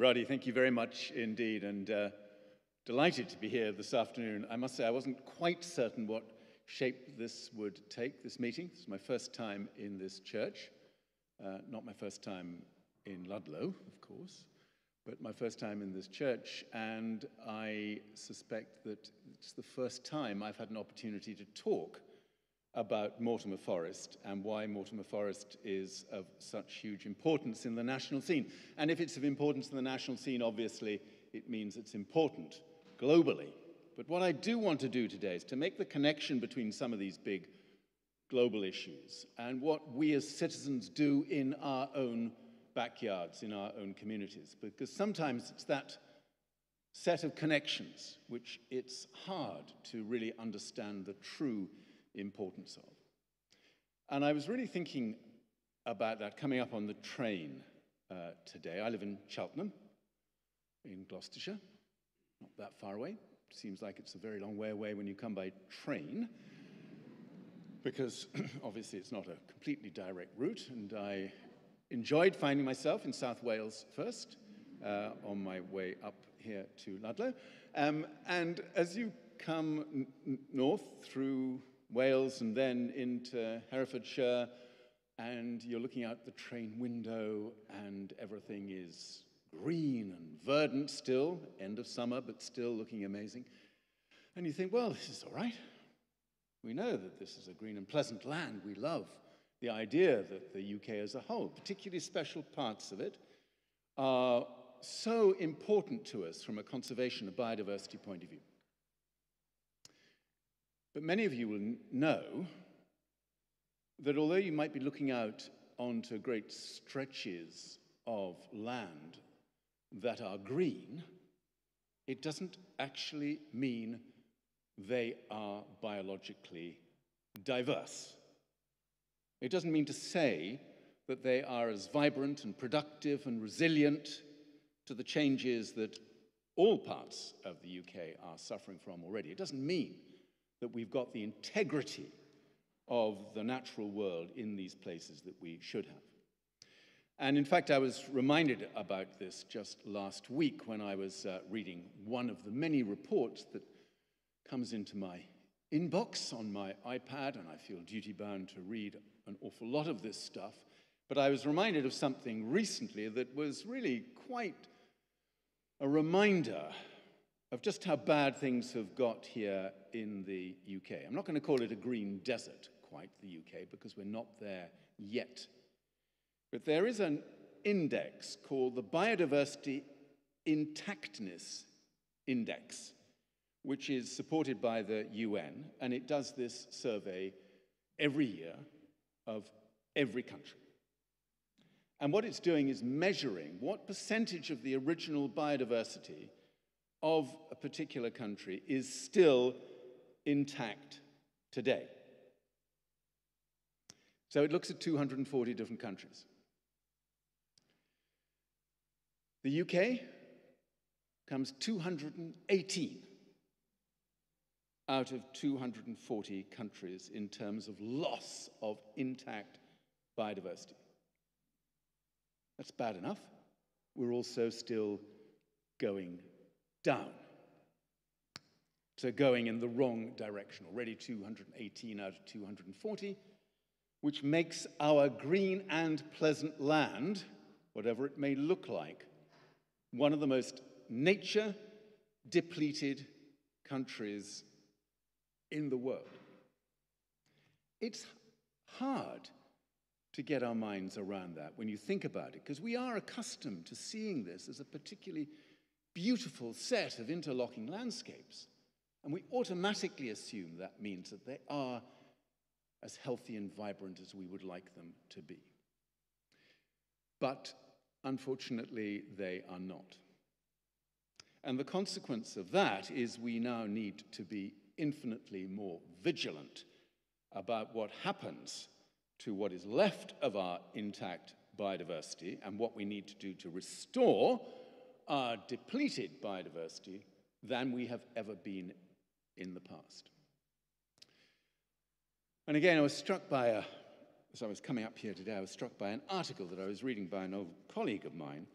Roddy, thank you very much indeed, and uh, delighted to be here this afternoon. I must say, I wasn't quite certain what shape this would take, this meeting. This is my first time in this church, uh, not my first time in Ludlow, of course, but my first time in this church, and I suspect that it's the first time I've had an opportunity to talk about Mortimer Forest and why Mortimer Forest is of such huge importance in the national scene. And if it's of importance in the national scene, obviously, it means it's important globally. But what I do want to do today is to make the connection between some of these big global issues and what we as citizens do in our own backyards, in our own communities. Because sometimes it's that set of connections which it's hard to really understand the true importance of. And I was really thinking about that coming up on the train uh, today. I live in Cheltenham, in Gloucestershire, not that far away. Seems like it's a very long way away when you come by train, because obviously it's not a completely direct route. And I enjoyed finding myself in South Wales first, uh, on my way up here to Ludlow. Um, and as you come north through Wales and then into Herefordshire, and you're looking out the train window, and everything is green and verdant still, end of summer, but still looking amazing. And you think, well, this is all right. We know that this is a green and pleasant land. We love the idea that the UK as a whole, particularly special parts of it, are so important to us from a conservation and biodiversity point of view. But many of you will know that although you might be looking out onto great stretches of land that are green, it doesn't actually mean they are biologically diverse. It doesn't mean to say that they are as vibrant and productive and resilient to the changes that all parts of the UK are suffering from already. It doesn't mean that we've got the integrity of the natural world in these places that we should have. And in fact, I was reminded about this just last week when I was uh, reading one of the many reports that comes into my inbox on my iPad, and I feel duty bound to read an awful lot of this stuff. But I was reminded of something recently that was really quite a reminder of just how bad things have got here in the UK. I'm not going to call it a green desert, quite, the UK, because we're not there yet. But there is an index called the Biodiversity Intactness Index, which is supported by the UN, and it does this survey every year of every country. And what it's doing is measuring what percentage of the original biodiversity of a particular country is still intact today. So it looks at 240 different countries. The UK comes 218 out of 240 countries in terms of loss of intact biodiversity. That's bad enough. We're also still going down. So going in the wrong direction, already 218 out of 240, which makes our green and pleasant land, whatever it may look like, one of the most nature depleted countries in the world. It's hard to get our minds around that when you think about it, because we are accustomed to seeing this as a particularly beautiful set of interlocking landscapes. And we automatically assume that means that they are as healthy and vibrant as we would like them to be. But unfortunately, they are not. And the consequence of that is we now need to be infinitely more vigilant about what happens to what is left of our intact biodiversity and what we need to do to restore our depleted biodiversity than we have ever been in the past. And again, I was struck by a, as I was coming up here today, I was struck by an article that I was reading by an old colleague of mine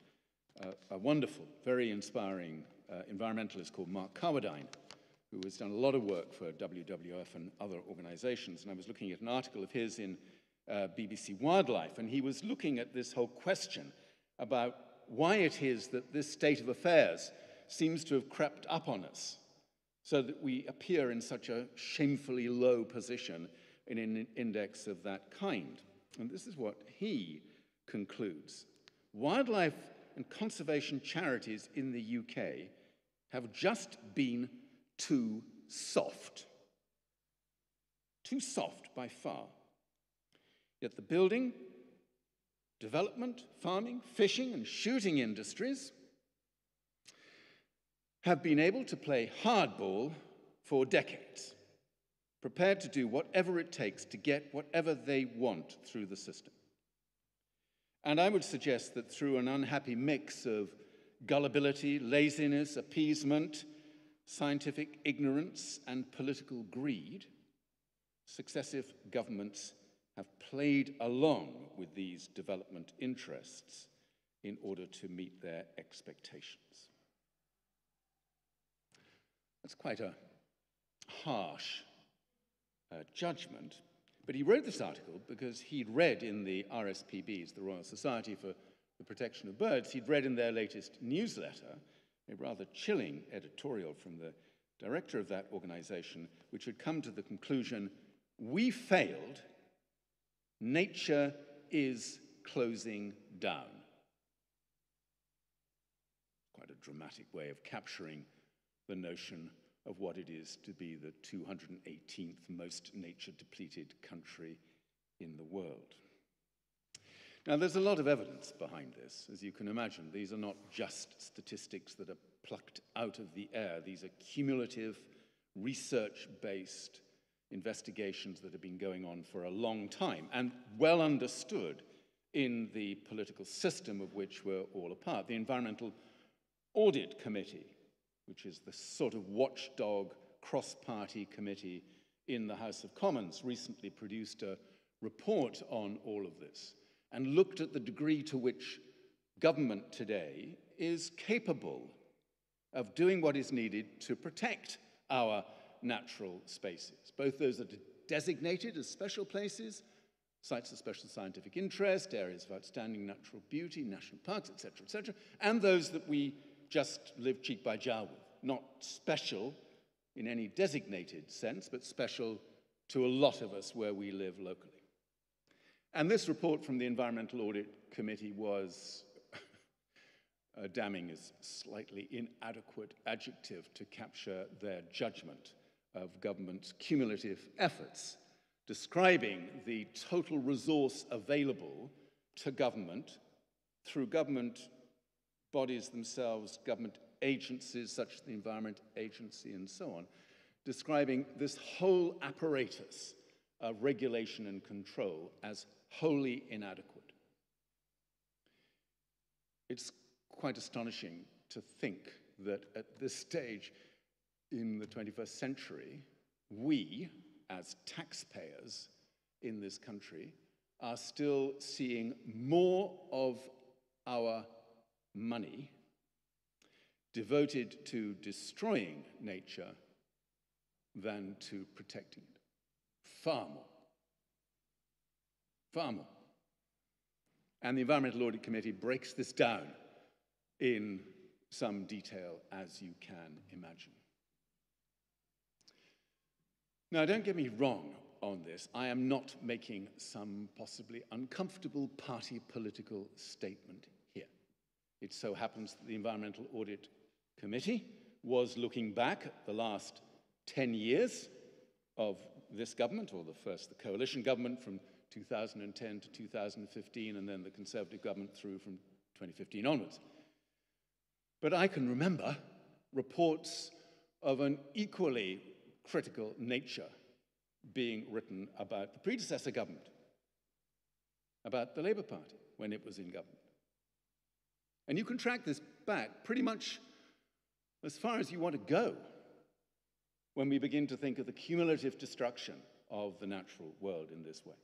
a wonderful, very inspiring uh, environmentalist called Mark Carwardine, who has done a lot of work for WWF and other organizations. And I was looking at an article of his in uh, BBC Wildlife, and he was looking at this whole question about why it is that this state of affairs seems to have crept up on us so that we appear in such a shamefully low position in an index of that kind. And this is what he concludes Wildlife and conservation charities in the UK have just been too soft. Too soft by far. Yet the building, development, farming, fishing, and shooting industries have been able to play hardball for decades, prepared to do whatever it takes to get whatever they want through the system. And I would suggest that through an unhappy mix of gullibility, laziness, appeasement, scientific ignorance, and political greed, successive governments have played along with these development interests in order to meet their expectations. That's quite a harsh uh, judgment, but he wrote this article because he'd read in the RSPBs, the Royal Society for the Protection of Birds, he'd read in their latest newsletter a rather chilling editorial from the director of that organization, which had come to the conclusion we failed, nature is closing down. Quite a dramatic way of capturing the notion of what it is to be the 218th most nature depleted country in the world. Now, there's a lot of evidence behind this, as you can imagine. These are not just statistics that are plucked out of the air, these are cumulative, research based investigations that have been going on for a long time and well understood in the political system of which we're all a part. The Environmental Audit Committee which is the sort of watchdog cross party committee in the House of Commons, recently produced a report on all of this and looked at the degree to which government today is capable of doing what is needed to protect our natural spaces, both those that are designated as special places, sites of special scientific interest, areas of outstanding natural beauty, national parks, etc., etc., and those that we just live cheek by jowl with. Not special in any designated sense, but special to a lot of us where we live locally. And this report from the Environmental Audit Committee was uh, damning is slightly inadequate adjective to capture their judgment of government's cumulative efforts, describing the total resource available to government through government bodies themselves, government agencies such as the Environment Agency and so on, describing this whole apparatus of regulation and control as wholly inadequate. It's quite astonishing to think that at this stage in the 21st century, we, as taxpayers in this country, are still seeing more of our money devoted to destroying nature than to protecting it. Far more. Far more. And the Environmental Audit Committee breaks this down in some detail, as you can imagine. Now, don't get me wrong on this. I am not making some possibly uncomfortable party political statement here. it so happens that the Environmental Audit Committee was looking back at the last 10 years of this government, or the first, the coalition government from 2010 to 2015, and then the Conservative government through from 2015 onwards. But I can remember reports of an equally critical nature being written about the predecessor government, about the Labour Party when it was in government. And you can track this back pretty much as far as you want to go when we begin to think of the cumulative destruction of the natural world in this way.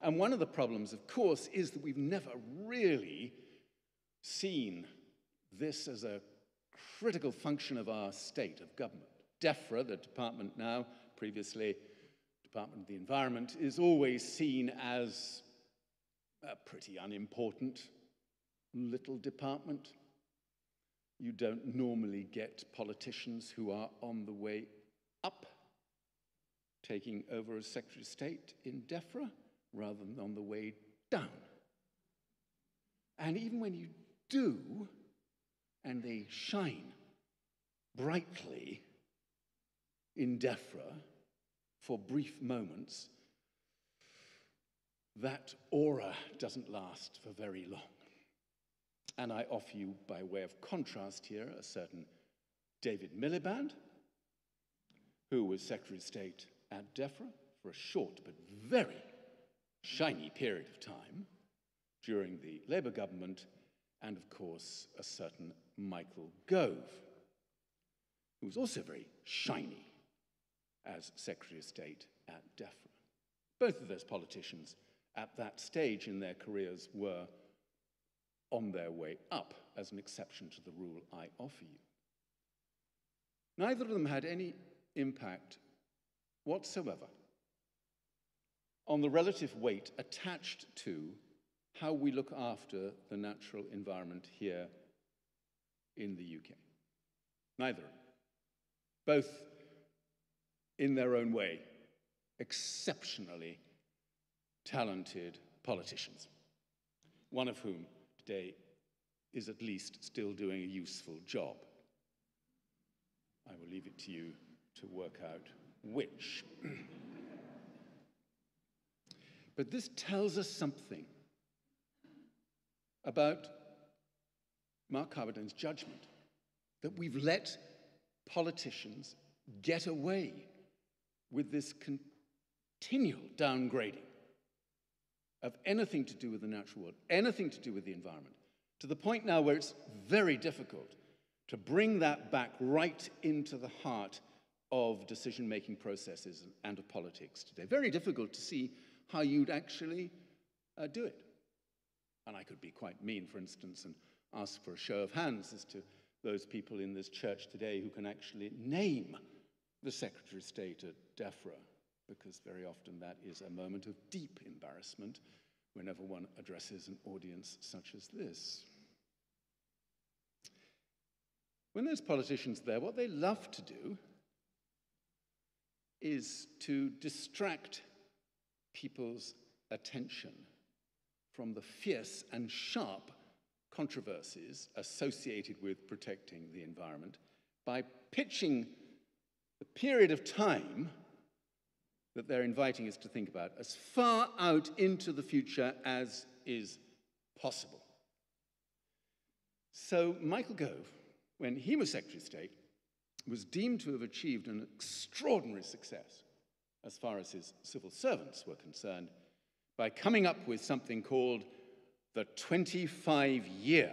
And one of the problems, of course, is that we've never really seen this as a critical function of our state of government. DEFRA, the department now, previously Department of the Environment, is always seen as a pretty unimportant little department. You don't normally get politicians who are on the way up taking over as Secretary of State in DEFRA rather than on the way down. And even when you do, and they shine brightly in DEFRA for brief moments, that aura doesn't last for very long. And I offer you, by way of contrast here, a certain David Miliband, who was Secretary of State at DEFRA for a short but very shiny period of time during the Labour government, and of course, a certain Michael Gove, who was also very shiny as Secretary of State at DEFRA. Both of those politicians at that stage in their careers were on their way up as an exception to the rule I offer you. Neither of them had any impact whatsoever on the relative weight attached to how we look after the natural environment here in the UK. Neither. Both, in their own way, exceptionally talented politicians, one of whom today is at least still doing a useful job. I will leave it to you to work out which. but this tells us something about Mark Carwardine's judgment that we've let politicians get away with this continual downgrading of anything to do with the natural world, anything to do with the environment, to the point now where it's very difficult to bring that back right into the heart of decision making processes and of politics today. Very difficult to see how you'd actually uh, do it. And I could be quite mean, for instance, and ask for a show of hands as to those people in this church today who can actually name the Secretary of State at DEFRA, because very often that is a moment of deep embarrassment whenever one addresses an audience such as this. When there's politicians there, what they love to do is to distract people's attention from the fierce and sharp controversies associated with protecting the environment by pitching the period of time that they're inviting us to think about as far out into the future as is possible. So, Michael Gove, when he was Secretary of State, was deemed to have achieved an extraordinary success as far as his civil servants were concerned by coming up with something called the 25 year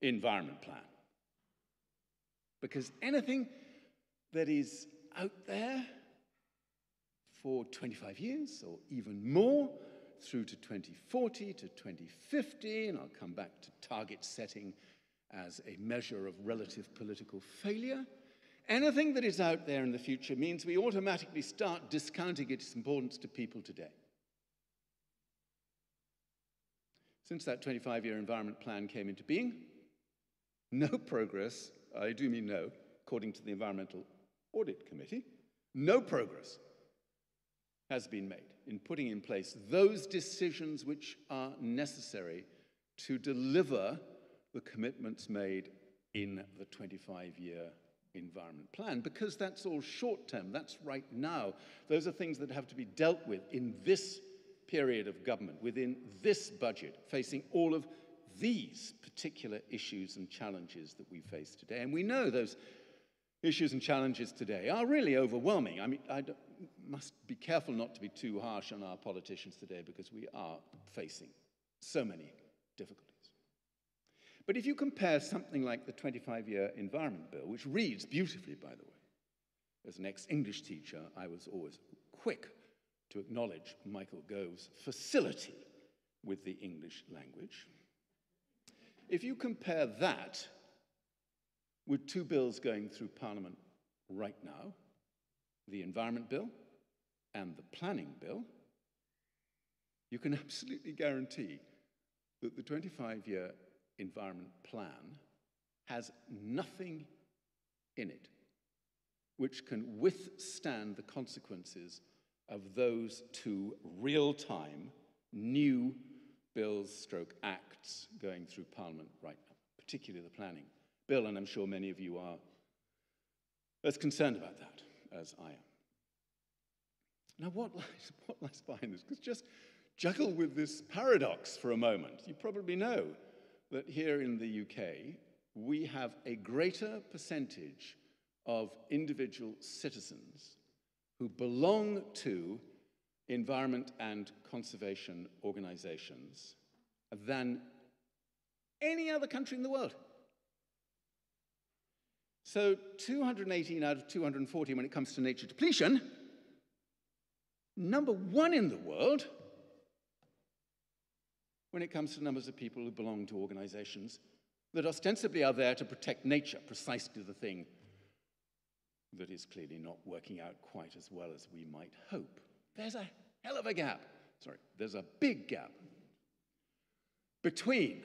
environment plan. Because anything that is out there for 25 years or even more through to 2040 to 2050, and I'll come back to target setting as a measure of relative political failure. Anything that is out there in the future means we automatically start discounting its importance to people today. Since that 25 year environment plan came into being, no progress, I do mean no, according to the Environmental Audit Committee, no progress has been made in putting in place those decisions which are necessary to deliver the commitments made in the 25 year environment plan because that's all short term, that's right now. Those are things that have to be dealt with in this period of government, within this budget, facing all of these particular issues and challenges that we face today. And we know those issues and challenges today are really overwhelming. I mean, I must be careful not to be too harsh on our politicians today because we are facing so many difficulties. But if you compare something like the 25 year Environment Bill, which reads beautifully, by the way, as an ex English teacher, I was always quick to acknowledge Michael Gove's facility with the English language. if you compare that with two bills going through Parliament right now the Environment Bill and the Planning Bill, you can absolutely guarantee that the 25 year Environment Plan has nothing in it which can withstand the consequences of those two real time new bills stroke acts going through Parliament right now, particularly the planning bill, and I'm sure many of you are as concerned about that as I am. Now, what lies, what lies behind this? Because just juggle with this paradox for a moment. You probably know that here in the UK, we have a greater percentage of individual citizens who belong to environment and conservation organizations than any other country in the world. So 218 out of 240 when it comes to nature depletion, number one in the world when it comes to numbers of people who belong to organizations that ostensibly are there to protect nature, precisely the thing that is clearly not working out quite as well as we might hope. There's a hell of a gap. Sorry, there's a big gap between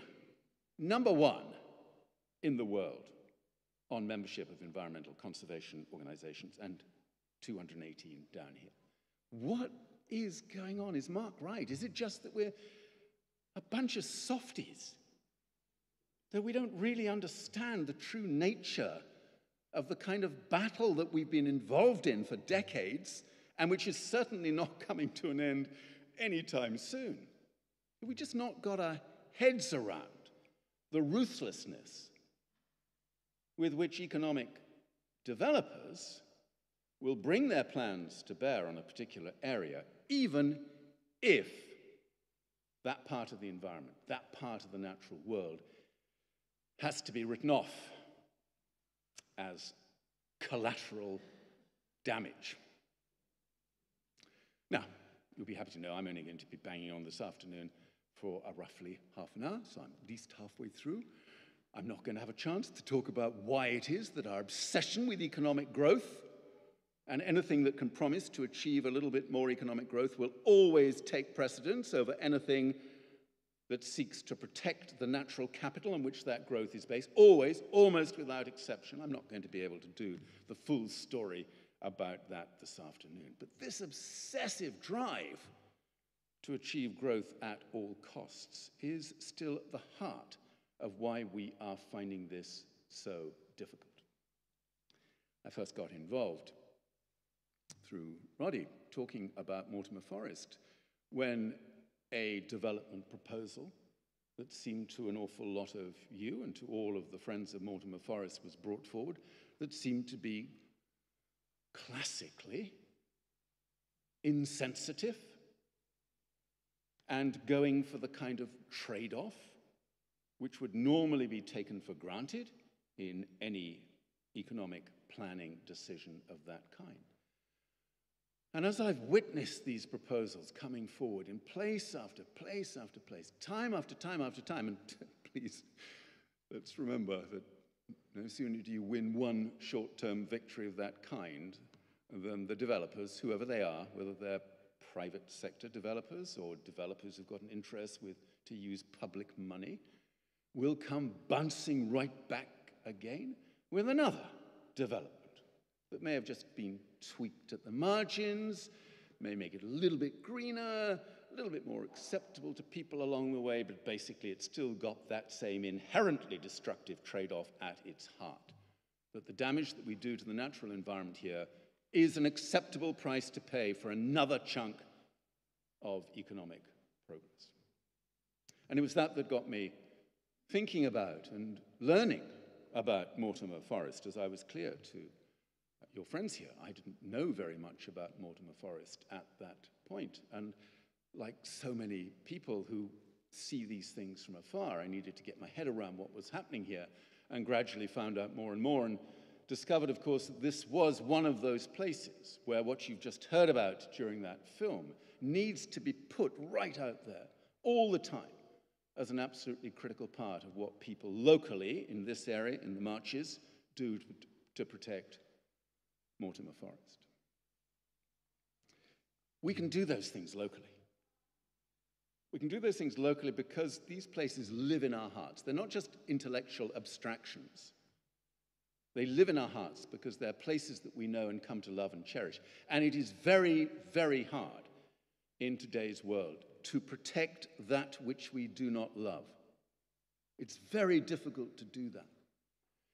number one in the world on membership of environmental conservation organizations and 218 down here. What is going on? Is Mark right? Is it just that we're a bunch of softies? That we don't really understand the true nature of the kind of battle that we've been involved in for decades and which is certainly not coming to an end anytime soon? Have we just not got our heads around the ruthlessness with which economic developers will bring their plans to bear on a particular area, even if that part of the environment, that part of the natural world, has to be written off as collateral damage. Now, you'll be happy to know I'm only going to be banging on this afternoon for a roughly half an hour, so I'm at least halfway through. I'm not going to have a chance to talk about why it is that our obsession with economic growth and anything that can promise to achieve a little bit more economic growth will always take precedence over anything that seeks to protect the natural capital on which that growth is based, always, almost without exception. I'm not going to be able to do the full story about that this afternoon. But this obsessive drive to achieve growth at all costs is still the heart of why we are finding this so difficult. I first got involved through Roddy talking about Mortimer Forest when a development proposal that seemed to an awful lot of you and to all of the friends of Mortimer Forest was brought forward that seemed to be classically insensitive and going for the kind of trade off which would normally be taken for granted in any economic planning decision of that kind. And as I've witnessed these proposals coming forward in place after place after place, time after time after time, and please, let's remember that no sooner do you win one short term victory of that kind than the developers, whoever they are, whether they're private sector developers or developers who've got an interest with, to use public money, will come bouncing right back again with another development that may have just been tweaked at the margins, may make it a little bit greener, a little bit more acceptable to people along the way, but basically it's still got that same inherently destructive trade off at its heart. That the damage that we do to the natural environment here is an acceptable price to pay for another chunk of economic progress. And it was that that got me thinking about and learning about Mortimer Forest as I was clear to your friends here. I didn't know very much about Mortimer Forest at that point. And like so many people who see these things from afar, I needed to get my head around what was happening here and gradually found out more and more and discovered, of course, that this was one of those places where what you've just heard about during that film needs to be put right out there all the time as an absolutely critical part of what people locally in this area, in the marches, do to, to protect Mortimer Forest. We can do those things locally. We can do those things locally because these places live in our hearts. They're not just intellectual abstractions. They live in our hearts because they're places that we know and come to love and cherish. And it is very, very hard in today's world to protect that which we do not love. It's very difficult to do that.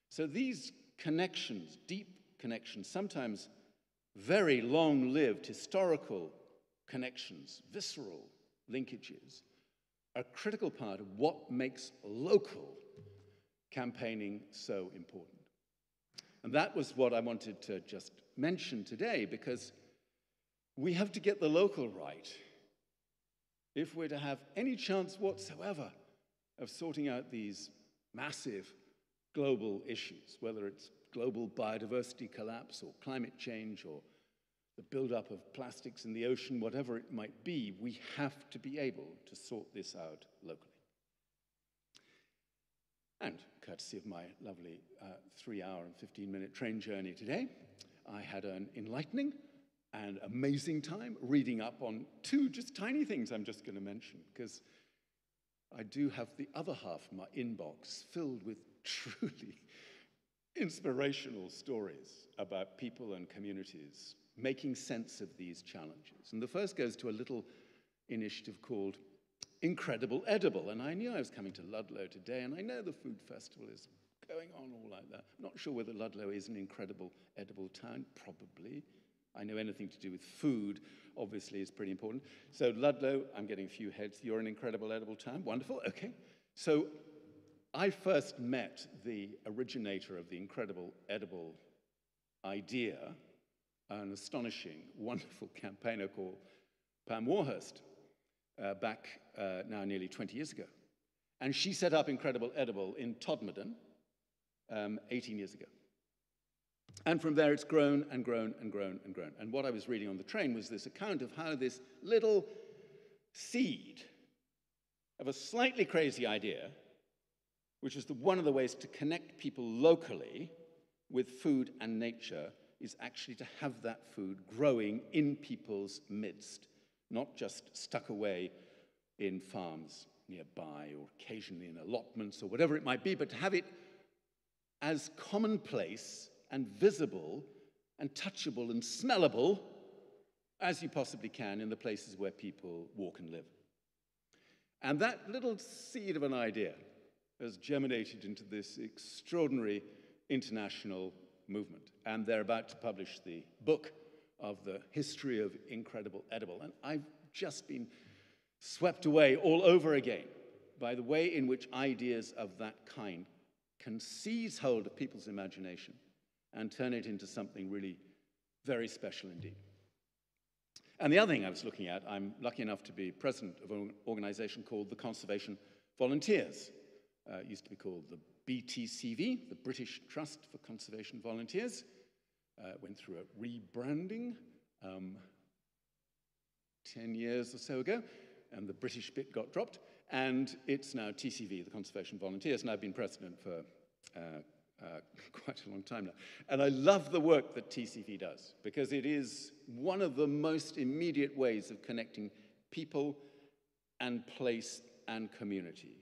So these connections, deep connections, sometimes very long lived historical connections, visceral linkages, are a critical part of what makes local campaigning so important. And that was what I wanted to just mention today because we have to get the local right if we're to have any chance whatsoever of sorting out these massive global issues, whether it's global biodiversity collapse or climate change or the buildup of plastics in the ocean, whatever it might be, we have to be able to sort this out locally. And courtesy of my lovely uh, three hour and 15 minute train journey today, I had an enlightening and amazing time reading up on two just tiny things I'm just going to mention, because I do have the other half of my inbox filled with truly inspirational stories about people and communities making sense of these challenges. And the first goes to a little initiative called Incredible Edible. And I knew I was coming to Ludlow today, and I know the food festival is going on all like that. I'm not sure whether Ludlow is an incredible edible town, probably. I know anything to do with food, obviously, is pretty important. So, Ludlow, I'm getting a few heads. You're an incredible edible town. Wonderful. Okay. So, I first met the originator of the incredible edible idea, an astonishing, wonderful campaigner called Pam Warhurst, uh, back uh, now nearly 20 years ago. And she set up Incredible Edible in Todmorden um, 18 years ago. And from there, it's grown and grown and grown and grown. And what I was reading on the train was this account of how this little seed of a slightly crazy idea, which is the, one of the ways to connect people locally with food and nature, is actually to have that food growing in people's midst, not just stuck away in farms nearby or occasionally in allotments or whatever it might be, but to have it as commonplace and visible and touchable and smellable as you possibly can in the places where people walk and live. And that little seed of an idea has germinated into this extraordinary international movement. And they're about to publish the book of the history of incredible edible. And I've just been swept away all over again by the way in which ideas of that kind can seize hold of people's imagination and turn it into something really very special indeed. And the other thing I was looking at, I'm lucky enough to be president of an organization called the Conservation Volunteers. Uh, it used to be called the BTCV, the British Trust for Conservation Volunteers. Uh, went through a rebranding um, 10 years or so ago, and the British bit got dropped. And it's now TCV, the Conservation Volunteers, and I've been president for uh, uh, quite a long time now. And I love the work that TCV does because it is one of the most immediate ways of connecting people and place and community.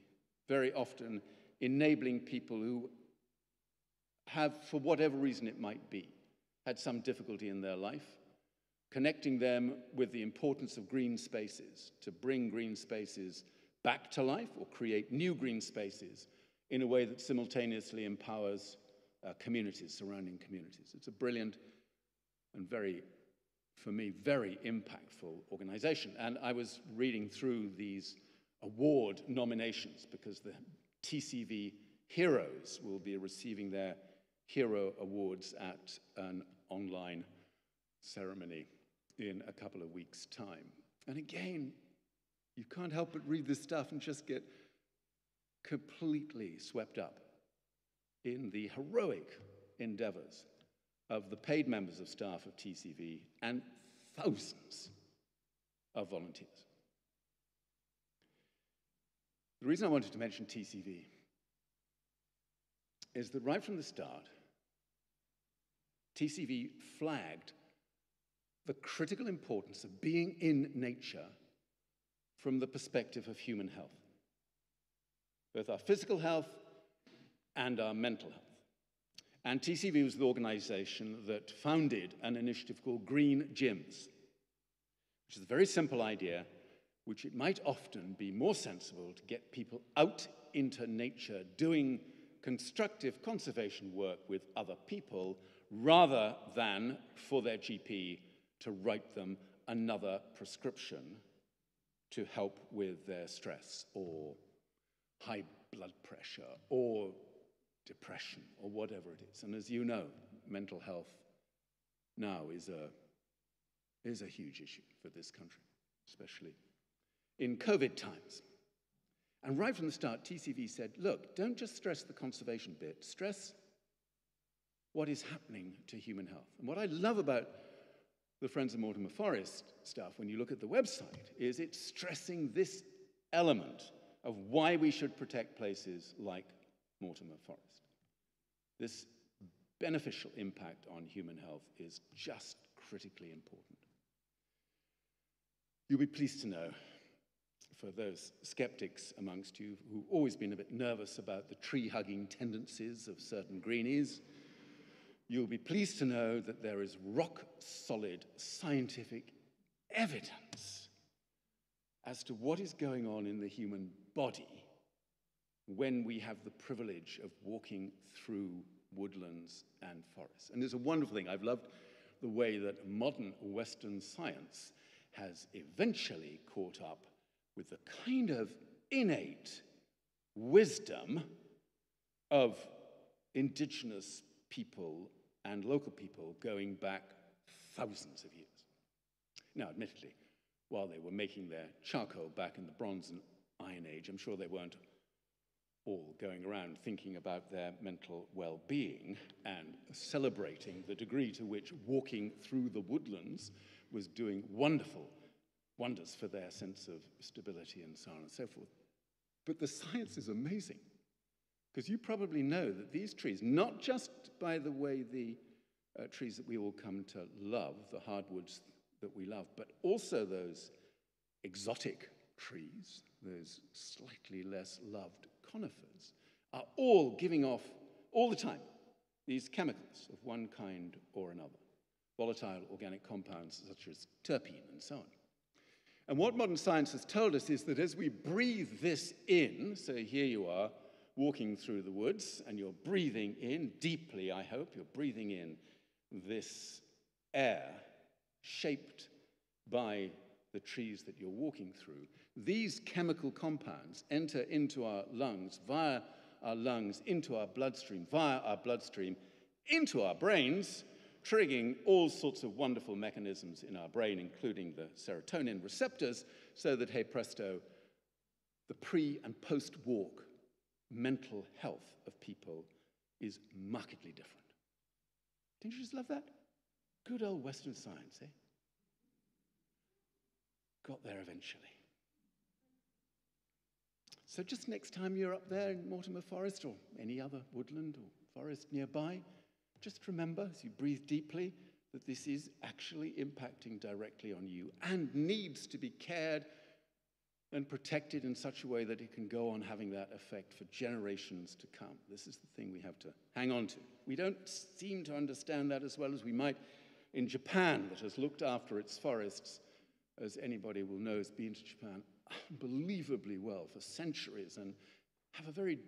Very often enabling people who have, for whatever reason it might be, had some difficulty in their life, connecting them with the importance of green spaces to bring green spaces back to life or create new green spaces in a way that simultaneously empowers uh, communities, surrounding communities. It's a brilliant and very, for me, very impactful organization. And I was reading through these award nominations because the TCV heroes will be receiving their hero awards at an online ceremony in a couple of weeks' time. And again, you can't help but read this stuff and just get completely swept up in the heroic endeavors of the paid members of staff of TCV and thousands of volunteers. The reason I wanted to mention TCV is that right from the start, TCV flagged the critical importance of being in nature from the perspective of human health, both our physical health and our mental health. And TCV was the organization that founded an initiative called Green Gyms, which is a very simple idea, which it might often be more sensible to get people out into nature doing constructive conservation work with other people rather than for their GP to write them another prescription to help with their stress or high blood pressure or depression or whatever it is. And as you know, mental health now is a, is a huge issue for this country, especially in COVID times. And right from the start, TCV said, look, don't just stress the conservation bit, stress what is happening to human health. And what I love about the Friends of Mortimer Forest stuff, when you look at the website, is it's stressing this element of why we should protect places like Mortimer Forest. This beneficial impact on human health is just critically important. You'll be pleased to know, for those skeptics amongst you who've always been a bit nervous about the tree hugging tendencies of certain greenies, you'll be pleased to know that there is rock solid scientific evidence as to what is going on in the human body when we have the privilege of walking through woodlands and forests. And there's a wonderful thing. I've loved the way that modern Western science has eventually caught up with the kind of innate wisdom of indigenous people and local people going back thousands of years. Now, admittedly, while they were making their charcoal back in the Bronze and Iron Age, I'm sure they weren't all going around thinking about their mental well being and celebrating the degree to which walking through the woodlands was doing wonderful wonders for their sense of stability and so on and so forth. But the science is amazing. Because you probably know that these trees, not just by the way the uh, trees that we all come to love, the hardwoods that we love, but also those exotic trees, those slightly less loved conifers, are all giving off, all the time, these chemicals of one kind or another, volatile organic compounds such as terpene and so on. And what modern science has told us is that as we breathe this in, so here you are, walking through the woods and you're breathing in deeply, I hope, you're breathing in this air shaped by the trees that you're walking through. These chemical compounds enter into our lungs via our lungs, into our bloodstream, via our bloodstream, into our brains, triggering all sorts of wonderful mechanisms in our brain, including the serotonin receptors, so that, hey presto, the pre and post walk mental health of people is markedly different. Didn't you just love that? Good old Western science, eh? Got there eventually. So, just next time you're up there in Mortimer Forest or any other woodland or forest nearby, just remember as you breathe deeply that this is actually impacting directly on you and needs to be cared and protected in such a way that it can go on having that effect for generations to come. This is the thing we have to hang on to. We don't seem to understand that as well as we might in Japan, that has looked after its forests, as anybody will know, has been to Japan unbelievably well for centuries and have a very,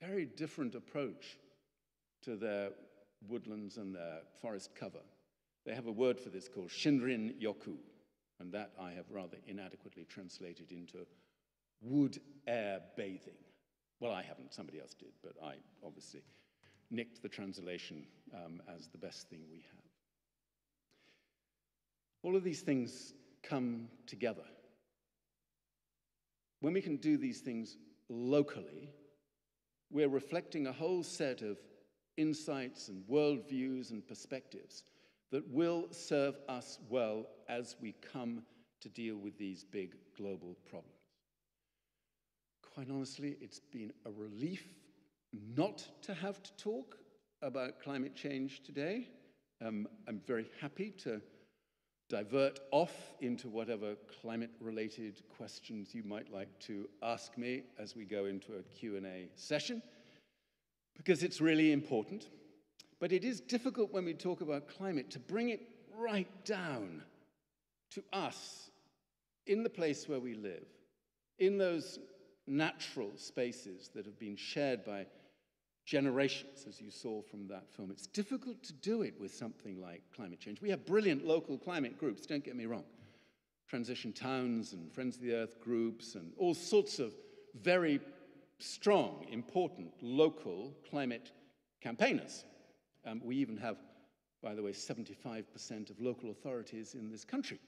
very different approach to their woodlands and their forest cover. They have a word for this called Shinrin Yoku, and that I have rather inadequately translated into wood air bathing. Well, I haven't, somebody else did, but I obviously nicked the translation um, as the best thing we have. All of these things come together. When we can do these things locally, we're reflecting a whole set of insights and worldviews and perspectives that will serve us well as we come to deal with these big global problems. quite honestly, it's been a relief not to have to talk about climate change today. Um, I'm very happy to divert off into whatever climate related questions you might like to ask me as we go into a Q&A session because it's really important. But it is difficult when we talk about climate to bring it right down to us in the place where we live in those natural spaces that have been shared by generations, as you saw from that film. It's difficult to do it with something like climate change. We have brilliant local climate groups, don't get me wrong. Transition Towns and Friends of the Earth groups and all sorts of very strong, important local climate campaigners. Um, we even have, by the way, 75% of local authorities in this country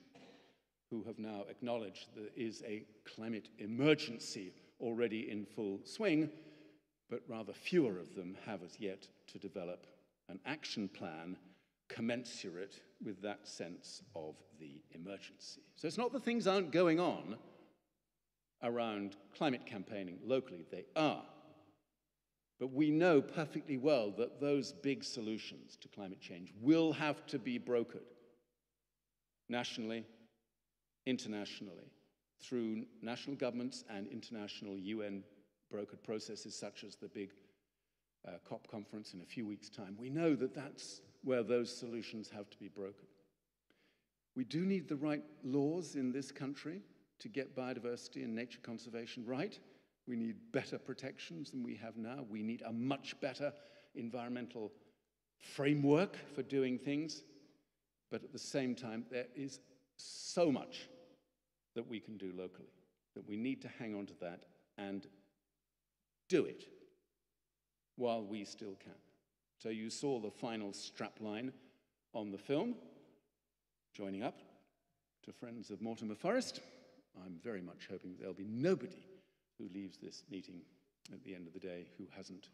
who have now acknowledged there is a climate emergency already in full swing but rather fewer of them have as yet to develop an action plan commensurate with that sense of the emergency. So it's not that things aren't going on around climate campaigning locally, they are. But we know perfectly well that those big solutions to climate change will have to be brokered nationally, internationally, through national governments and international UN brokered processes such as the big uh, COP conference in a few weeks' time, we know that that's where those solutions have to be broken. We do need the right laws in this country to get biodiversity and nature conservation right. We need better protections than we have now. We need a much better environmental framework for doing things. But at the same time, there is so much that we can do locally that we need to hang on to that and do it while we still can. So you saw the final strapline on the film, joining up to Friends of Mortimer Forest. I'm very much hoping there'll be nobody who leaves this meeting at the end of the day who hasn't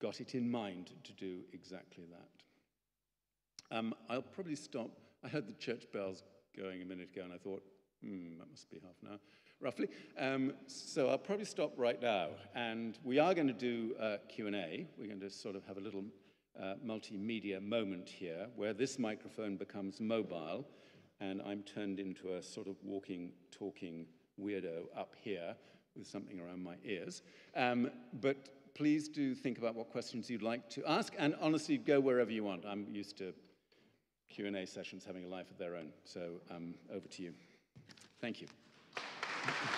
got it in mind to do exactly that. Um, I'll probably stop. I heard the church bells going a minute ago, and I thought, hmm, that must be half an hour roughly. Um, so I'll probably stop right now. And we are going to do uh, Q&A. We're going to sort of have a little uh, multimedia moment here where this microphone becomes mobile and I'm turned into a sort of walking, talking weirdo up here with something around my ears. Um, but please do think about what questions you'd like to ask and honestly go wherever you want. I'm used to Q&A sessions having a life of their own. So um, over to you. Thank you. Thank you.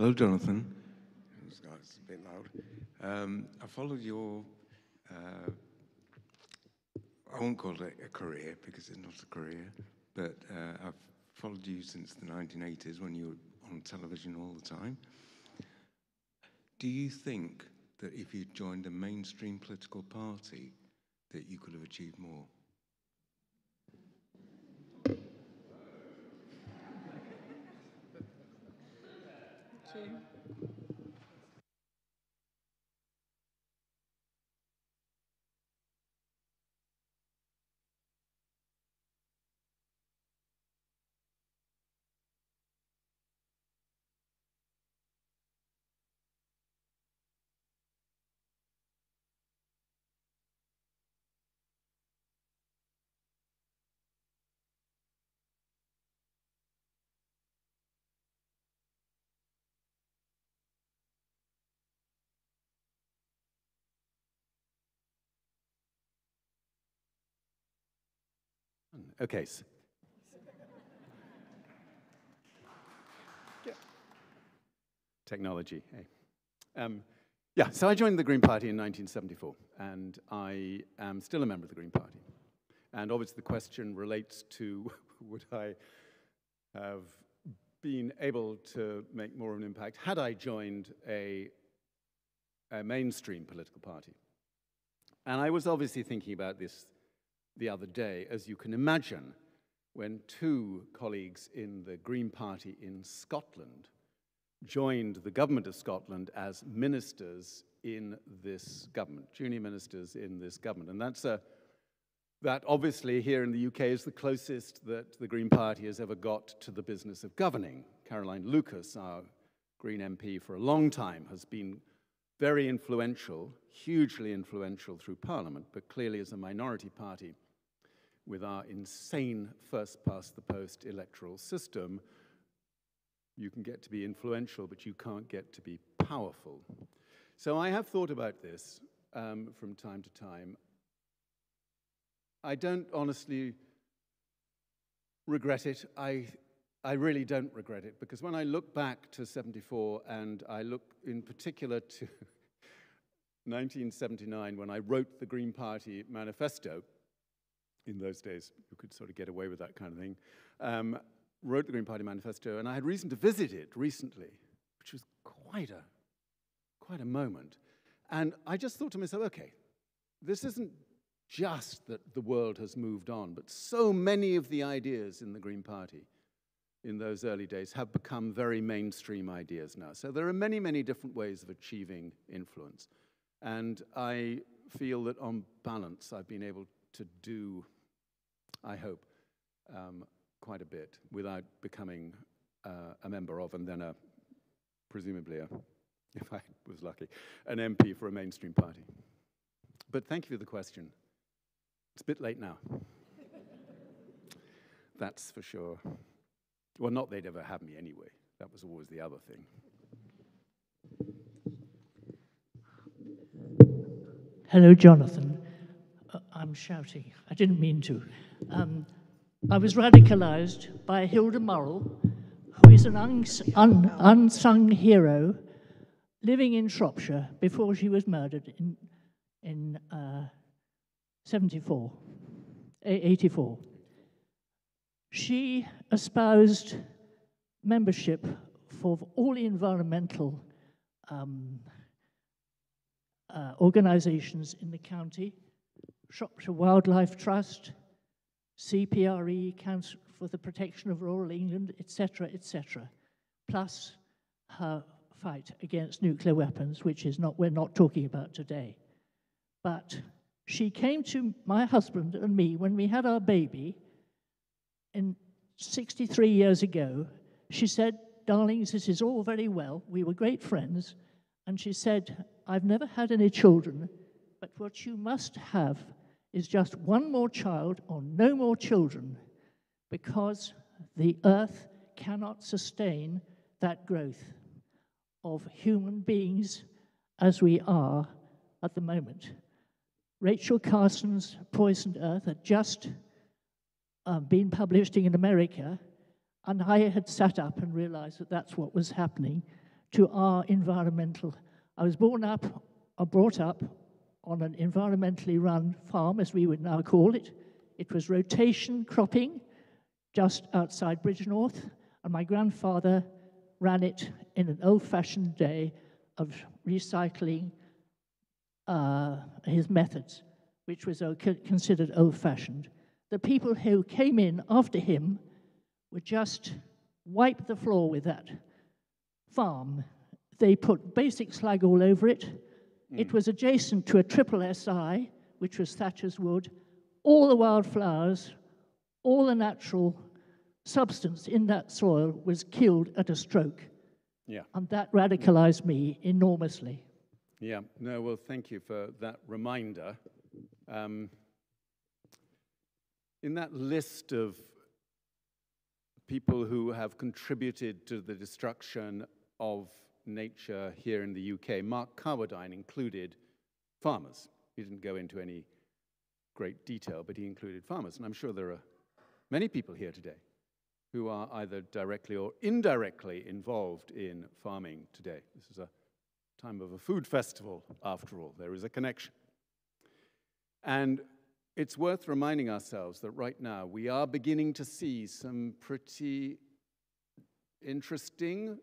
Hello, Jonathon. It's a bit loud. Um, I followed your, uh, I won't call it a career because it's not a career, but uh, I've followed you since the 1980s when you were on television all the time. Do you think that if you joined a mainstream political party, that you could have achieved more? too. Okay. So Technology. Hey. Um, yeah, so I joined the Green Party in 1974, and I am still a member of the Green Party. And obviously, the question relates to would I have been able to make more of an impact had I joined a, a mainstream political party? And I was obviously thinking about this the other day, as you can imagine, when two colleagues in the Green Party in Scotland joined the government of Scotland as ministers in this government, junior ministers in this government. And that's a, that obviously here in the UK is the closest that the Green Party has ever got to the business of governing. Caroline Lucas, our Green MP for a long time, has been very influential, hugely influential through Parliament, but clearly as a minority party with our insane first past the post electoral system, you can get to be influential, but you can't get to be powerful. So I have thought about this um, from time to time. I don't honestly regret it. I, I really don't regret it because when I look back to 74 and I look in particular to 1979 when I wrote the Green Party manifesto, in those days you could sort of get away with that kind of thing, um, wrote the Green Party manifesto, and I had reason to visit it recently, which was quite a, quite a moment. And I just thought to myself, okay, this isn't just that the world has moved on, but so many of the ideas in the Green Party in those early days have become very mainstream ideas now. So there are many, many different ways of achieving influence. And I feel that on balance, I've been able to do, I hope, um, quite a bit without becoming uh, a member of and then a, presumably, a, if I was lucky, an MP for a mainstream party. But thank you for the question. It's a bit late now. That's for sure. Well, not they'd ever have me anyway. That was always the other thing. Hello, Jonathon. Uh, I'm shouting. I didn't mean to. Um, I was radicalized by Hilda Murrell, who is an uns un unsung hero living in Shropshire before she was murdered in, in uh, 74, 84. She espoused membership for all the environmental um, uh, organizations in the county, Shropshire Wildlife Trust, CPRE, Council for the Protection of Rural England, etc., etc., plus her fight against nuclear weapons, which is not we're not talking about today. But she came to my husband and me when we had our baby in 63 years ago. She said, Darlings, this is all very well. We were great friends. And she said, I've never had any children, but what you must have is just one more child or no more children because the earth cannot sustain that growth of human beings as we are at the moment. Rachel Carson's Poisoned Earth had just uh, been published in America, and I had sat up and realized that that's what was happening to our environmental. I was born up, or brought up on an environmentally run farm, as we would now call it. It was rotation cropping just outside Bridgnorth, and my grandfather ran it in an old fashioned day of recycling uh, his methods, which was uh, considered old fashioned. The people who came in after him would just wipe the floor with that farm. They put basic slag all over it it mm. was adjacent to a triple SI, which was Thatcher's Wood. All the wildflowers, all the natural substance in that soil was killed at a stroke. Yeah. And that radicalized me enormously. Yeah, no, well, thank you for that reminder. Um, in that list of people who have contributed to the destruction of nature here in the UK, Mark Carwardine included farmers. He didn't go into any great detail, but he included farmers. And I'm sure there are many people here today who are either directly or indirectly involved in farming today. This is a time of a food festival, after all. There is a connection. And it's worth reminding ourselves that right now we are beginning to see some pretty interesting,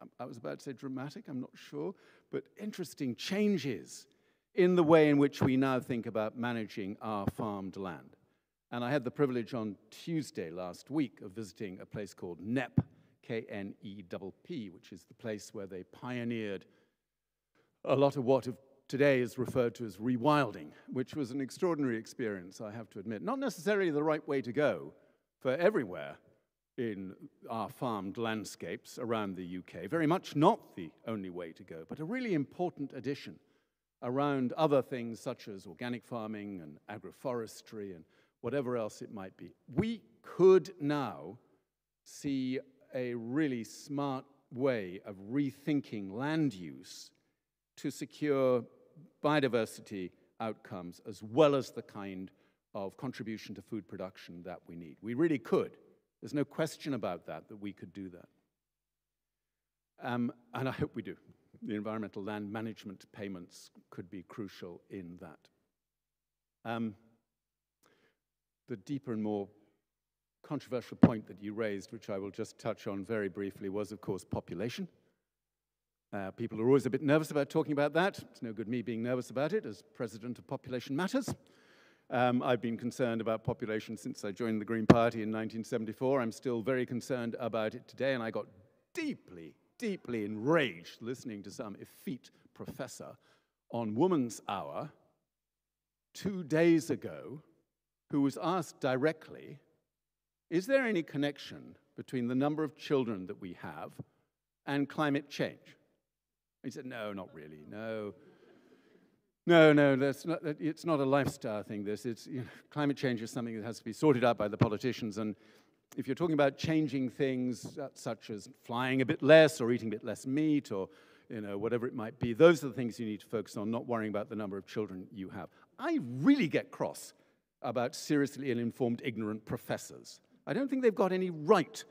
um, I was about to say dramatic, I'm not sure, but interesting changes in the way in which we now think about managing our farmed land. And I had the privilege on Tuesday last week of visiting a place called Knepp, K N E P P, which is the place where they pioneered a lot of what today is referred to as rewilding, which was an extraordinary experience, I have to admit. Not necessarily the right way to go for everywhere in our farmed landscapes around the UK, very much not the only way to go, but a really important addition around other things such as organic farming and agroforestry and whatever else it might be. We could now see a really smart way of rethinking land use to secure biodiversity outcomes as well as the kind of contribution to food production that we need. We really could. There's no question about that, that we could do that. Um, and I hope we do. The environmental land management payments could be crucial in that. Um, the deeper and more controversial point that you raised, which I will just touch on very briefly, was, of course, population. Uh, people are always a bit nervous about talking about that. It's no good me being nervous about it as president of Population Matters. Um, I've been concerned about population since I joined the Green Party in 1974. I'm still very concerned about it today, and I got deeply, deeply enraged listening to some effete professor on Woman's Hour two days ago who was asked directly, is there any connection between the number of children that we have and climate change? He said, no, not really, no. No, no, that's not, it's not a lifestyle thing, this. It's, you know, climate change is something that has to be sorted out by the politicians, and if you're talking about changing things uh, such as flying a bit less or eating a bit less meat or you know, whatever it might be, those are the things you need to focus on, not worrying about the number of children you have. I really get cross about seriously ill-informed, ignorant professors. I don't think they've got any right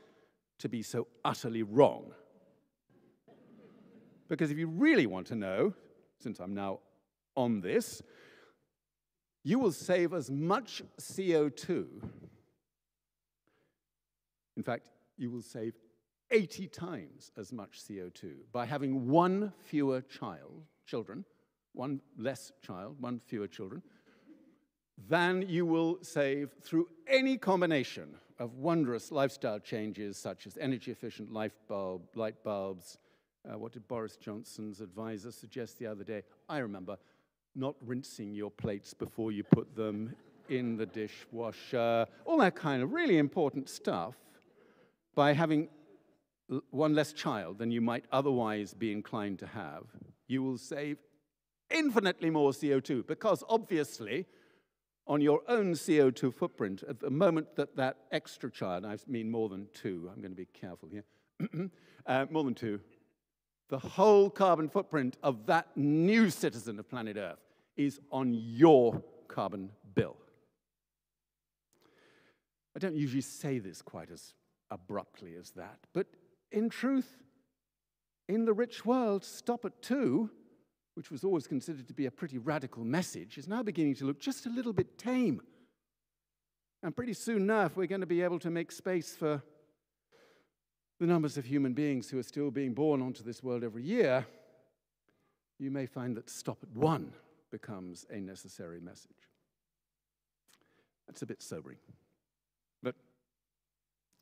to be so utterly wrong. Because if you really want to know, since I'm now on this, you will save as much CO2. In fact, you will save 80 times as much CO2 by having one fewer child, children, one less child, one fewer children, than you will save through any combination of wondrous lifestyle changes such as energy efficient light, bulb, light bulbs. Uh, what did Boris Johnson's advisor suggest the other day? I remember not rinsing your plates before you put them in the dishwasher, all that kind of really important stuff by having one less child than you might otherwise be inclined to have, you will save infinitely more CO2 because obviously on your own CO2 footprint at the moment that that extra child, I mean more than two, I'm going to be careful here, uh, more than two, the whole carbon footprint of that new citizen of planet Earth is on your carbon bill. I don't usually say this quite as abruptly as that, but in truth, in the rich world, stop at two which was always considered to be a pretty radical message, is now beginning to look just a little bit tame. And pretty soon enough, we're going to be able to make space for the numbers of human beings who are still being born onto this world every year. You may find that stop at one becomes a necessary message. That's a bit sobering. But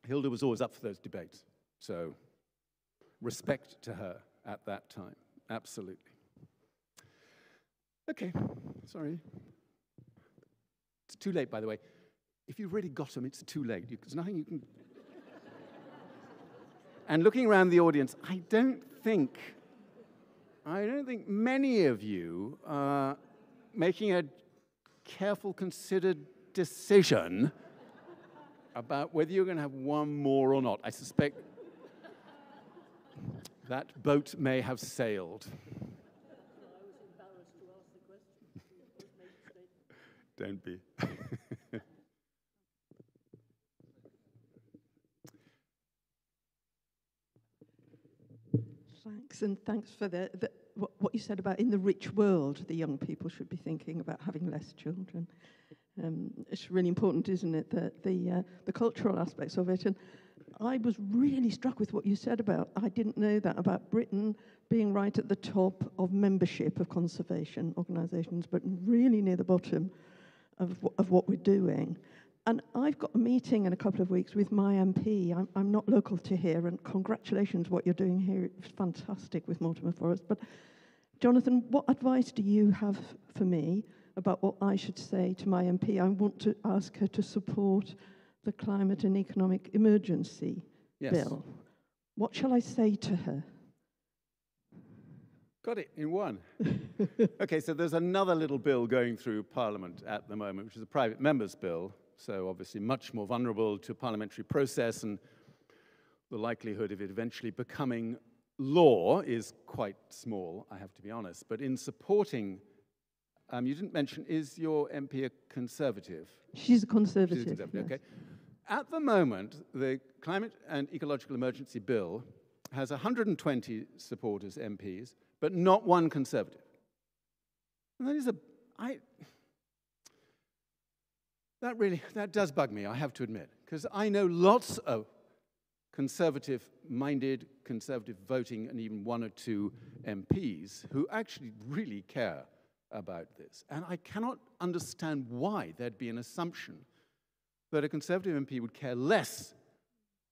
Hilda was always up for those debates, so respect to her at that time, absolutely. Okay, sorry. It's too late, by the way. If you've really got them, it's too late. There's nothing you can. And looking around the audience, I don't think, I don't think many of you are making a careful, considered decision about whether you're going to have one more or not. I suspect that boat may have sailed. Don't be. thanks, and thanks for the, the what, what, you said about in the rich world, the young people should be thinking about having less children. Um, it's really important, isn't it, that the uh, the cultural aspects of it. And I was really struck with what you said about. I didn't know that about Britain being right at the top of membership of conservation organisations, but really near the bottom of, of what we're doing. And I've got a meeting in a couple of weeks with my MP. I'm, I'm not local to here, and congratulations what you're doing here. It's fantastic with Mortimer Forest. But Jonathon, what advice do you have for me about what I should say to my MP? I want to ask her to support the climate and economic emergency yes. bill. What shall I say to her? Got it in one. okay, so there's another little bill going through Parliament at the moment, which is a private member's bill, so obviously much more vulnerable to parliamentary process, and the likelihood of it eventually becoming law is quite small, I have to be honest. But in supporting, um, you didn't mention, is your MP a conservative? She's a conservative. She's a conservative, yes. okay. At the moment, the Climate and Ecological Emergency Bill has 120 supporters, MPs, but not one conservative. And that is a, I, that really, that does bug me, I have to admit, because I know lots of conservative minded, conservative voting, and even one or two MPs who actually really care about this. And I cannot understand why there'd be an assumption that a Conservative MP would care less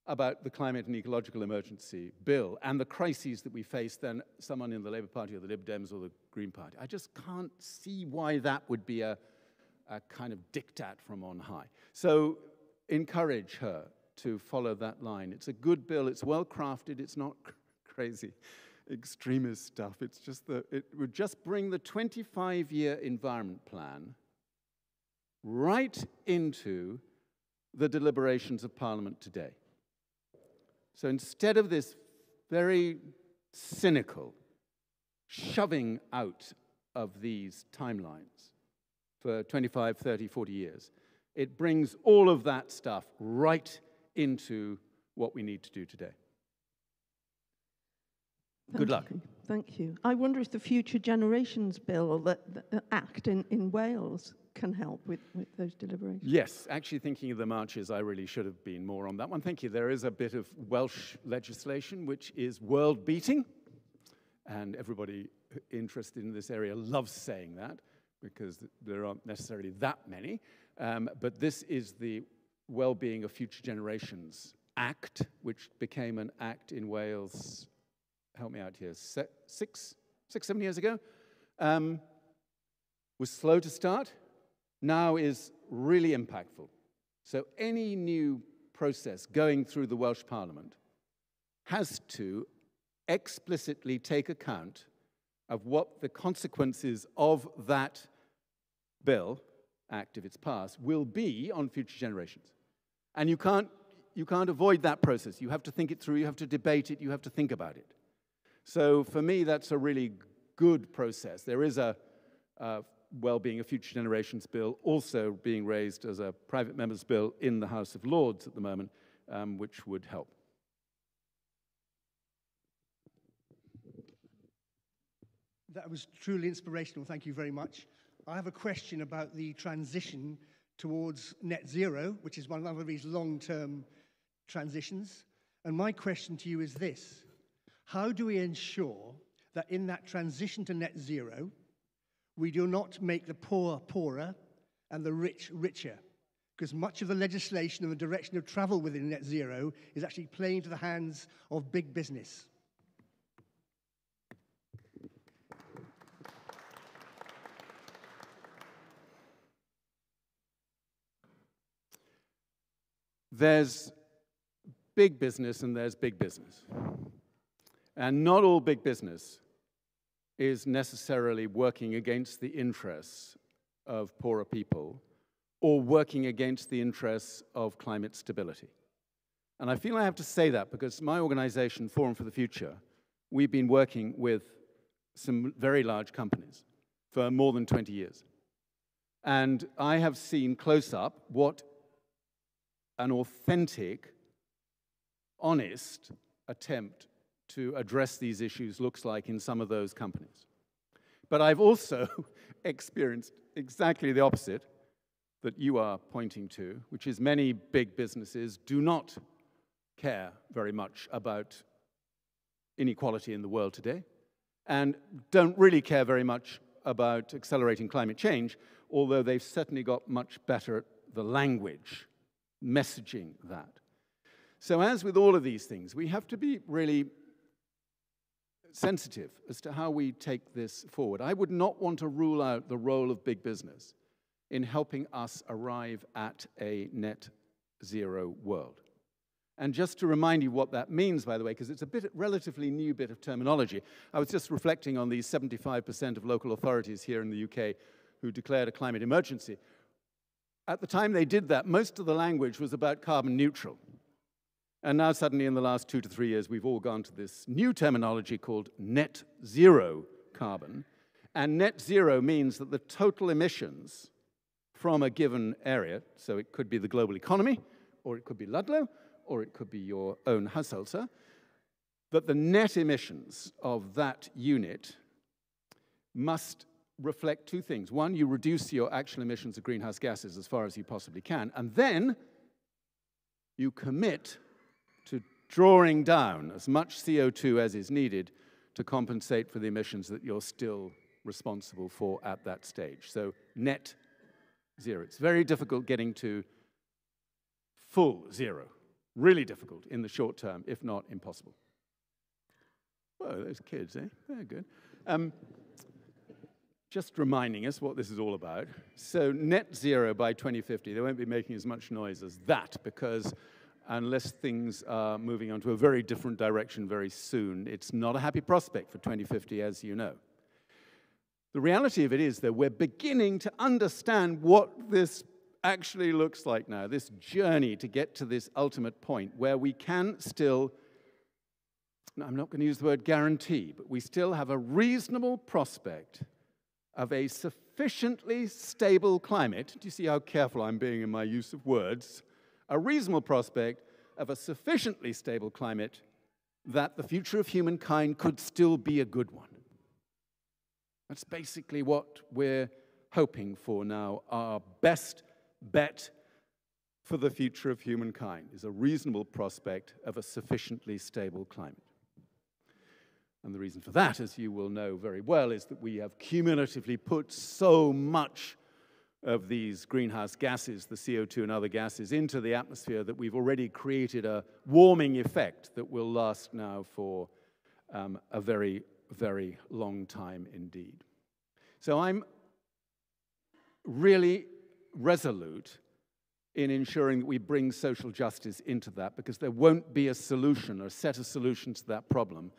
about the climate and ecological emergency bill and the crises that we face than someone in the Labour Party or the Lib Dems or the Green Party. I just can't see why that would be a, a kind of diktat from on high. So encourage her to follow that line. It's a good bill, it's well crafted, it's not crazy extremist stuff. It's just that it would just bring the 25 year environment plan right into the deliberations of Parliament today. So instead of this very cynical shoving out of these timelines for 25, 30, 40 years, it brings all of that stuff right into what we need to do today. Thank Good luck. You. Thank you. I wonder if the Future Generations Bill, the, the Act in, in Wales, can help with, with those deliberations. Yes, actually, thinking of the marches, I really should have been more on that one. Thank you. There is a bit of Welsh legislation which is world beating, and everybody interested in this area loves saying that because there aren't necessarily that many. Um, but this is the Well-Being of Future Generations Act, which became an act in Wales help me out here, six, six, seven years ago, um, was slow to start, now is really impactful. So any new process going through the Welsh Parliament has to explicitly take account of what the consequences of that bill, act if it's passed, will be on future generations. And you can't, you can't avoid that process. You have to think it through, you have to debate it, you have to think about it. So for me, that's a really good process. There is a, well-being of future generations bill also being raised as a private member's bill in the House of Lords at the moment, um, which would help. That was truly inspirational. Thank you very much. I have a question about the transition towards net zero, which is one of these long-term transitions. And my question to you is this. How do we ensure that in that transition to net zero, we do not make the poor poorer and the rich richer? Because much of the legislation and the direction of travel within net zero is actually playing to the hands of big business. There's big business and there's big business. And not all big business is necessarily working against the interests of poorer people or working against the interests of climate stability. And I feel I have to say that because my organization, Forum for the Future, we've been working with some very large companies for more than 20 years. And I have seen close up what an authentic, honest attempt to address these issues looks like in some of those companies. But I've also experienced exactly the opposite that you are pointing to, which is many big businesses do not care very much about inequality in the world today and don't really care very much about accelerating climate change, although they've certainly got much better at the language, messaging that. So, as with all of these things, we have to be really sensitive as to how we take this forward. I would not want to rule out the role of big business in helping us arrive at a net zero world. And just to remind you what that means, by the way, because it's a bit, relatively new bit of terminology, I was just reflecting on these 75% of local authorities here in the UK who declared a climate emergency. At the time they did that, most of the language was about carbon neutral. And now, suddenly, in the last two to three years, we've all gone to this new terminology called net zero carbon. And net zero means that the total emissions from a given area, so it could be the global economy, or it could be Ludlow, or it could be your own Householder, that the net emissions of that unit must reflect two things. One, you reduce your actual emissions of greenhouse gases as far as you possibly can, and then you commit to drawing down as much CO2 as is needed to compensate for the emissions that you're still responsible for at that stage. So net zero. It's very difficult getting to full zero. Really difficult in the short term, if not impossible. Whoa, those kids, eh? Very good. Um, just reminding us what this is all about. So, net zero by 2050, they won't be making as much noise as that because unless things are moving onto a very different direction very soon, it's not a happy prospect for 2050, as you know. The reality of it is that we're beginning to understand what this actually looks like now, this journey to get to this ultimate point where we can still, I'm not going to use the word guarantee, but we still have a reasonable prospect of a sufficiently stable climate. Do you see how careful I'm being in my use of words? A reasonable prospect of a sufficiently stable climate that the future of humankind could still be a good one. That's basically what we're hoping for now. Our best bet for the future of humankind is a reasonable prospect of a sufficiently stable climate. And the reason for that, as you will know very well, is that we have cumulatively put so much of these greenhouse gases, the CO2 and other gases, into the atmosphere that we've already created a warming effect that will last now for um, a very, very long time indeed. So I'm really resolute in ensuring that we bring social justice into that because there won't be a solution or a set of solutions to that problem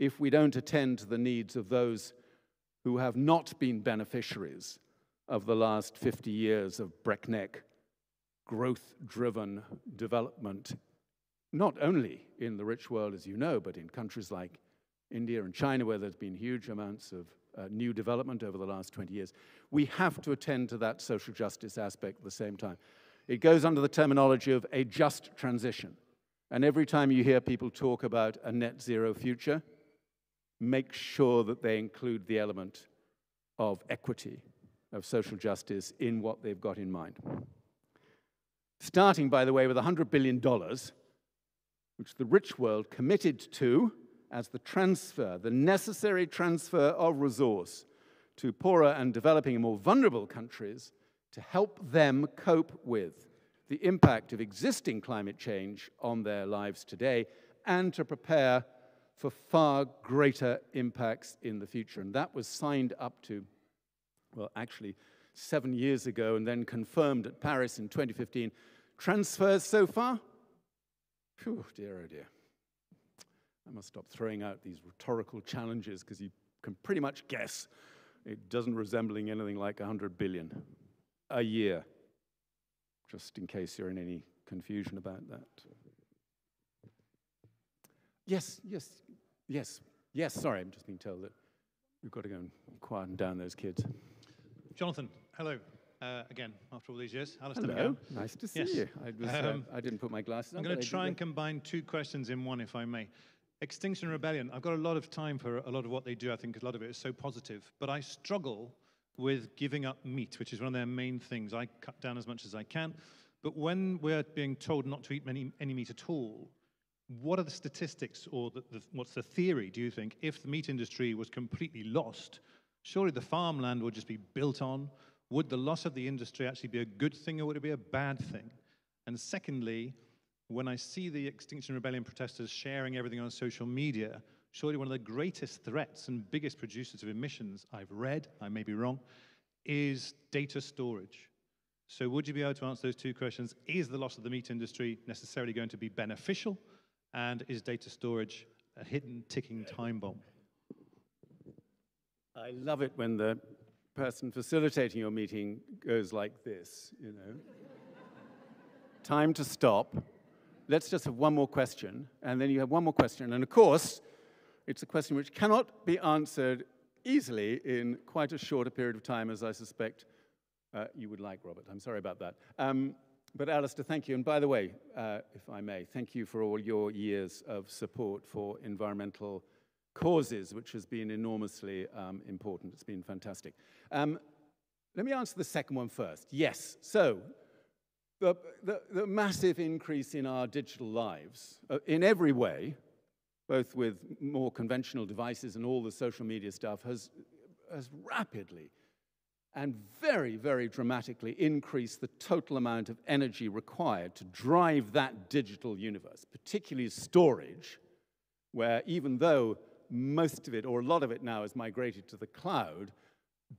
if we don't attend to the needs of those who have not been beneficiaries of the last 50 years of breakneck, growth driven development, not only in the rich world, as you know, but in countries like India and China, where there's been huge amounts of uh, new development over the last 20 years. We have to attend to that social justice aspect at the same time. It goes under the terminology of a just transition. And every time you hear people talk about a net zero future, make sure that they include the element of equity, of social justice in what they've got in mind. Starting, by the way, with $100 billion, which the rich world committed to as the transfer, the necessary transfer of resource to poorer and developing and more vulnerable countries to help them cope with the impact of existing climate change on their lives today and to prepare for far greater impacts in the future. And that was signed up to, well, actually, seven years ago and then confirmed at Paris in 2015. Transfers so far? Phew, dear, oh dear. I must stop throwing out these rhetorical challenges because you can pretty much guess it doesn't resembling anything like 100 billion a year, just in case you're in any confusion about that. Yes, yes, yes, yes, sorry, I'm just being told that we've got to go and quieten down those kids. Jonathon, hello. Uh, again, after all these years. Alistair Hello, nice to see yes. you. I, was, uh, um, uh, I, didn't put my glasses on. I'm going to try and combine two questions in one, if I may. Extinction Rebellion, I've got a lot of time for a lot of what they do. I think a lot of it is so positive. But I struggle with giving up meat, which is one of their main things. I cut down as much as I can. But when we're being told not to eat any, any meat at all, what are the statistics or the, the, what's the theory, do you think, if the meat industry was completely lost? Surely the farmland would just be built on. Would the loss of the industry actually be a good thing or would it be a bad thing? And secondly, when I see the Extinction Rebellion protesters sharing everything on social media, surely one of the greatest threats and biggest producers of emissions I've read, I may be wrong, is data storage. So would you be able to answer those two questions? Is the loss of the meat industry necessarily going to be beneficial? And is data storage a hidden ticking time bomb? I love it when the person facilitating your meeting goes like this, you know. Time to stop. Let's just have one more question, and then you have one more question. And of course, it's a question which cannot be answered easily in quite a shorter period of time, as I suspect uh, you would like, Robert. I'm sorry about that. Um, but Alistair, thank you. And by the way, uh, if I may, thank you for all your years of support for environmental causes, which has been enormously um, important. It's been fantastic. Um, let me answer the second one first. Yes, so the, the, the massive increase in our digital lives, uh, in every way, both with more conventional devices and all the social media stuff, has, has rapidly and very, very dramatically increase the total amount of energy required to drive that digital universe, particularly storage, where even though most of it or a lot of it now is migrated to the cloud,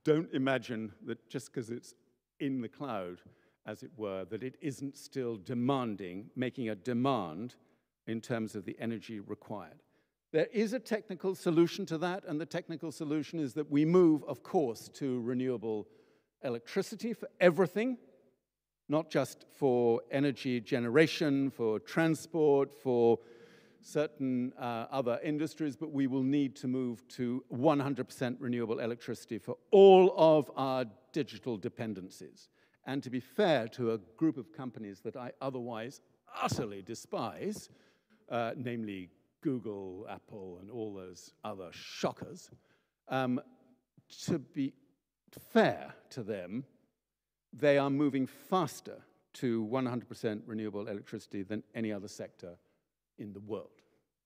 don't imagine that just because it's in the cloud, as it were, that it isn't still demanding, making a demand in terms of the energy required. There is a technical solution to that, and the technical solution is that we move, of course, to renewable electricity for everything, not just for energy generation, for transport, for certain uh, other industries, but we will need to move to 100% renewable electricity for all of our digital dependencies. And to be fair to a group of companies that I otherwise utterly despise, uh, namely Google, Apple, and all those other shockers, um, to be fair to them, they are moving faster to 100% renewable electricity than any other sector in the world.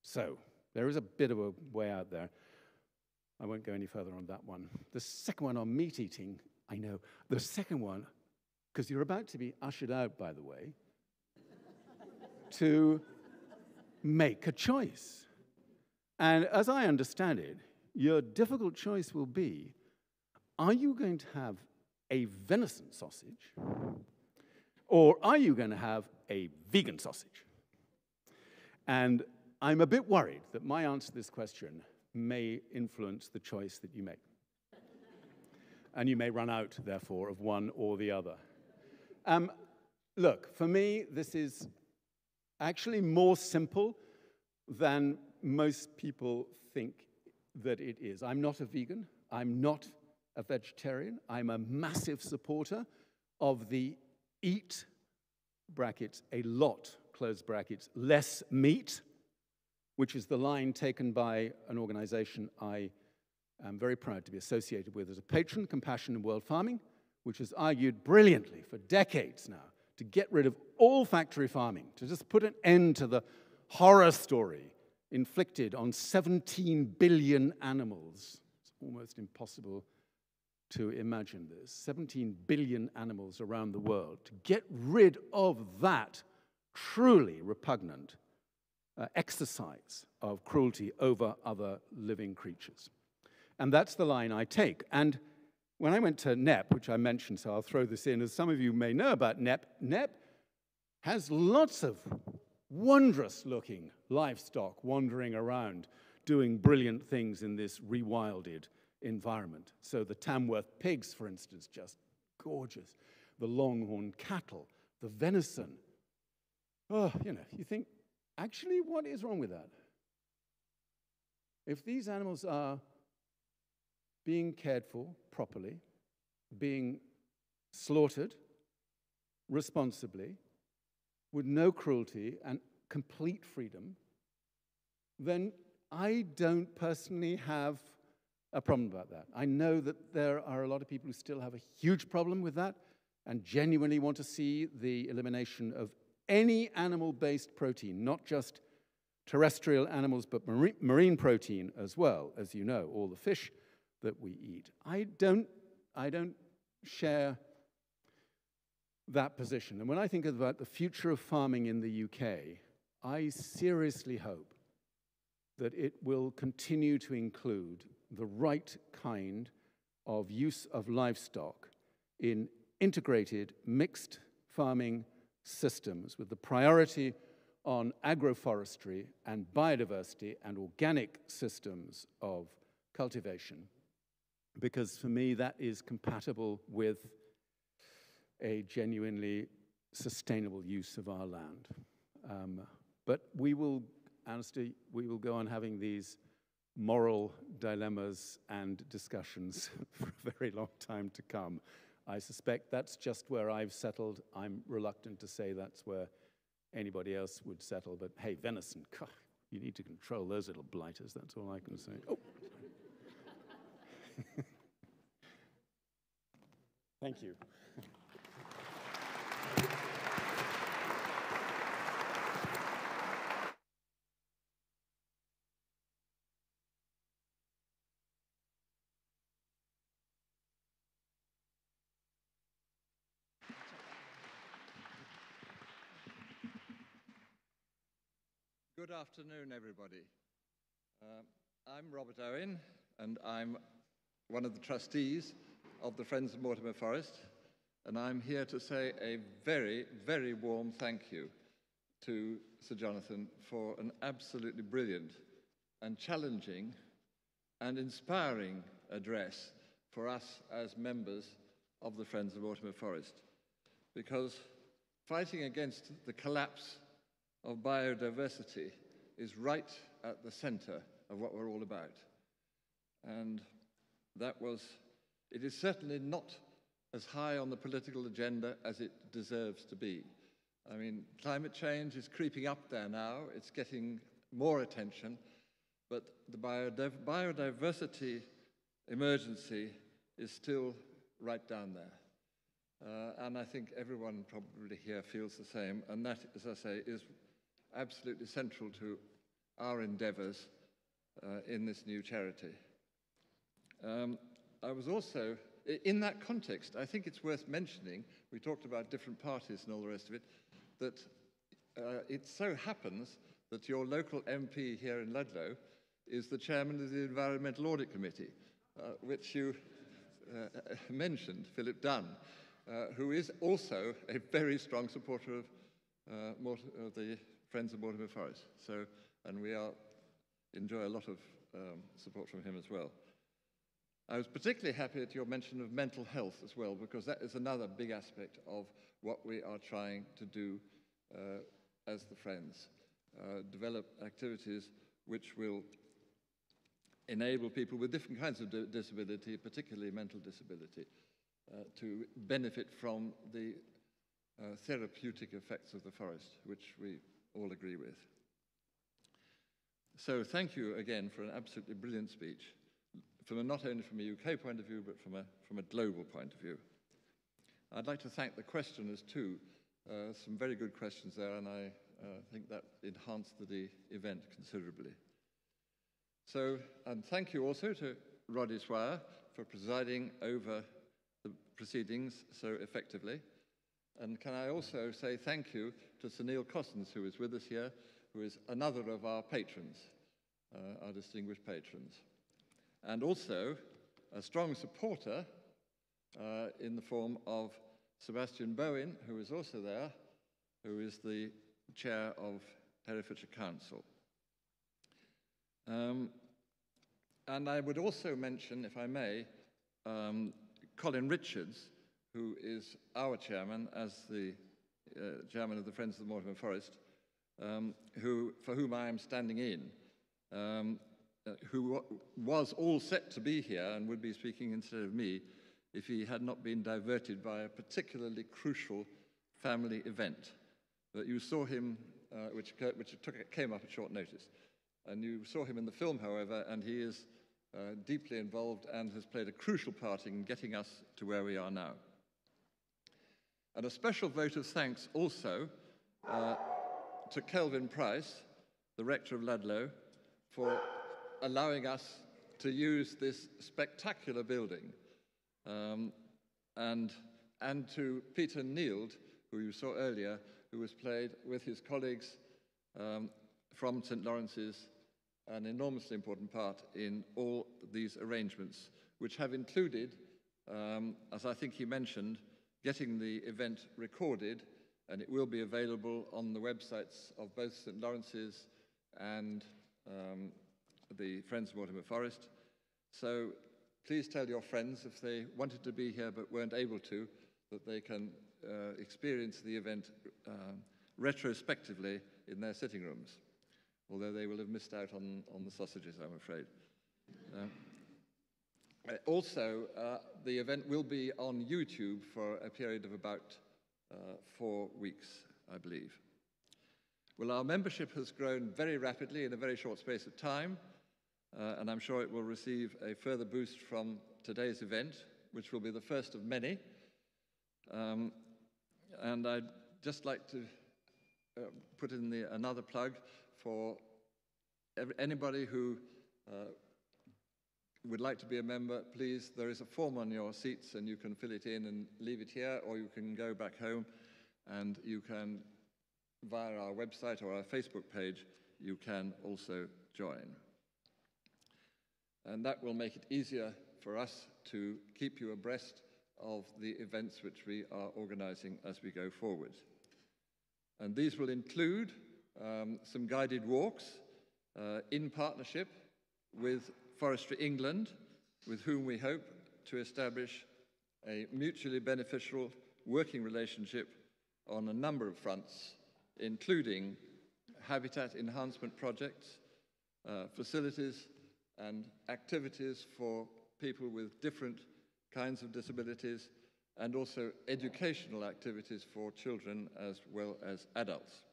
So there is a bit of a way out there. I won't go any further on that one. The second one on meat eating, I know. The second one, because you're about to be ushered out, by the way, to make a choice. And as I understand it, your difficult choice will be are you going to have a venison sausage or are you going to have a vegan sausage? And I'm a bit worried that my answer to this question may influence the choice that you make. and you may run out, therefore, of one or the other. Um, look, for me, this is actually more simple than most people think that it is. I'm not a vegan. I'm not a vegetarian. I'm a massive supporter of the eat, brackets, a lot, close brackets, less meat, which is the line taken by an organization I am very proud to be associated with as a patron, Compassion in World Farming, which has argued brilliantly for decades now to get rid of all factory farming, to just put an end to the horror story inflicted on 17 billion animals. It's almost impossible to imagine this 17 billion animals around the world. To get rid of that truly repugnant uh, exercise of cruelty over other living creatures. And that's the line I take. And when I went to Knepp, which I mentioned, so I'll throw this in, as some of you may know about Knepp, Knepp has lots of wondrous looking livestock wandering around doing brilliant things in this rewilded environment. So the Tamworth pigs, for instance, just gorgeous. The longhorn cattle, the venison. Oh, you know, you think, actually, what is wrong with that? If these animals are being cared for properly, being slaughtered responsibly, with no cruelty and complete freedom, then I don't personally have a problem about that. I know that there are a lot of people who still have a huge problem with that and genuinely want to see the elimination of any animal based protein, not just terrestrial animals, but marine protein as well, as you know, all the fish that we eat. I don't, I don't share that position. And when I think about the future of farming in the UK, I seriously hope that it will continue to include the right kind of use of livestock in integrated mixed farming systems with the priority on agroforestry and biodiversity and organic systems of cultivation. Because for me, that is compatible with a genuinely sustainable use of our land. Um, but we will, honestly, we will go on having these moral dilemmas and discussions for a very long time to come. I suspect that's just where I've settled. I'm reluctant to say that's where anybody else would settle, but hey, venison, you need to control those little blighters, that's all I can say. Oh. Thank you. Good afternoon, everybody. Uh, I'm Robert Owen, and I'm one of the trustees of the Friends of Mortimer Forest, and I'm here to say a very, very warm thank you to Sir Jonathon for an absolutely brilliant and challenging and inspiring address for us as members of the Friends of Mortimer Forest. Because fighting against the collapse of biodiversity is right at the center of what we're all about. And that was, it is certainly not as high on the political agenda as it deserves to be. I mean, climate change is creeping up there now, it's getting more attention, but the biodiversity emergency is still right down there. Uh, and I think everyone probably here feels the same, and that, as I say, is absolutely central to our endeavours uh, in this new charity. Um, I was also, in that context, I think it's worth mentioning, we talked about different parties and all the rest of it, that uh, it so happens that your local MP here in Ludlow is the chairman of the Environmental Audit Committee, uh, which you uh, mentioned, Philip Dunne, uh, who is also a very strong supporter of, uh, of the friends of Mortimer Forest. So, and we are, enjoy a lot of um, support from him as well. I was particularly happy at your mention of mental health as well, because that is another big aspect of what we are trying to do uh, as the Friends. Uh, develop activities which will enable people with different kinds of disability, particularly mental disability, uh, to benefit from the uh, therapeutic effects of the forest, which we all agree with. So thank you again for an absolutely brilliant speech, from a, not only from a UK point of view, but from a, from a global point of view. I'd like to thank the questioners too. Uh, some very good questions there, and I uh, think that enhanced the event considerably. So, and thank you also to Roddy Swire for presiding over the proceedings so effectively. And can I also say thank you to Sir Neil who is with us here, who is another of our patrons, uh, our distinguished patrons. And also a strong supporter uh, in the form of Sebastian Bowen, who is also there, who is the chair of Herefordshire Council. Um, and I would also mention, if I may, um, Colin Richards, who is our chairman as the uh, chairman of the Friends of the Mortimer Forest, um, who, for whom I am standing in, um, who was all set to be here and would be speaking instead of me if he had not been diverted by a particularly crucial family event. That you saw him, uh, which, which took, came up at short notice. And you saw him in the film, however, and he is uh, deeply involved and has played a crucial part in getting us to where we are now. And a special vote of thanks also uh, to Kelvin Price, the rector of Ludlow, for allowing us to use this spectacular building. Um, and, and to Peter Neild, who you saw earlier, who was played with his colleagues um, from St. Laurence's, an enormously important part in all these arrangements, which have included, um, as I think he mentioned, getting the event recorded, and it will be available on the websites of both St. Laurence's and um, the Friends of Mortimer Forest. So please tell your friends if they wanted to be here but weren't able to, that they can uh, experience the event um, retrospectively in their sitting rooms, although they will have missed out on, on the sausages, I'm afraid. Uh, uh also, uh, the event will be on YouTube for a period of about uh, four weeks, I believe. Well, our membership has grown very rapidly in a very short space of time uh, and I'm sure it will receive a further boost from today's event, which will be the first of many. Um, and I'd just like to uh, put in the, another plug for anybody who uh, would like to be a member, please, there is a form on your seats and you can fill it in and leave it here, or you can go back home and you can, via our website or our Facebook page, you can also join. And that will make it easier for us to keep you abreast of the events which we are organizing as we go forward. And these will include um, some guided walks uh, in partnership with Forestry England, with whom we hope to establish a mutually beneficial working relationship on a number of fronts, including habitat enhancement projects, uh, facilities and activities for people with different kinds of disabilities and also educational activities for children as well as adults.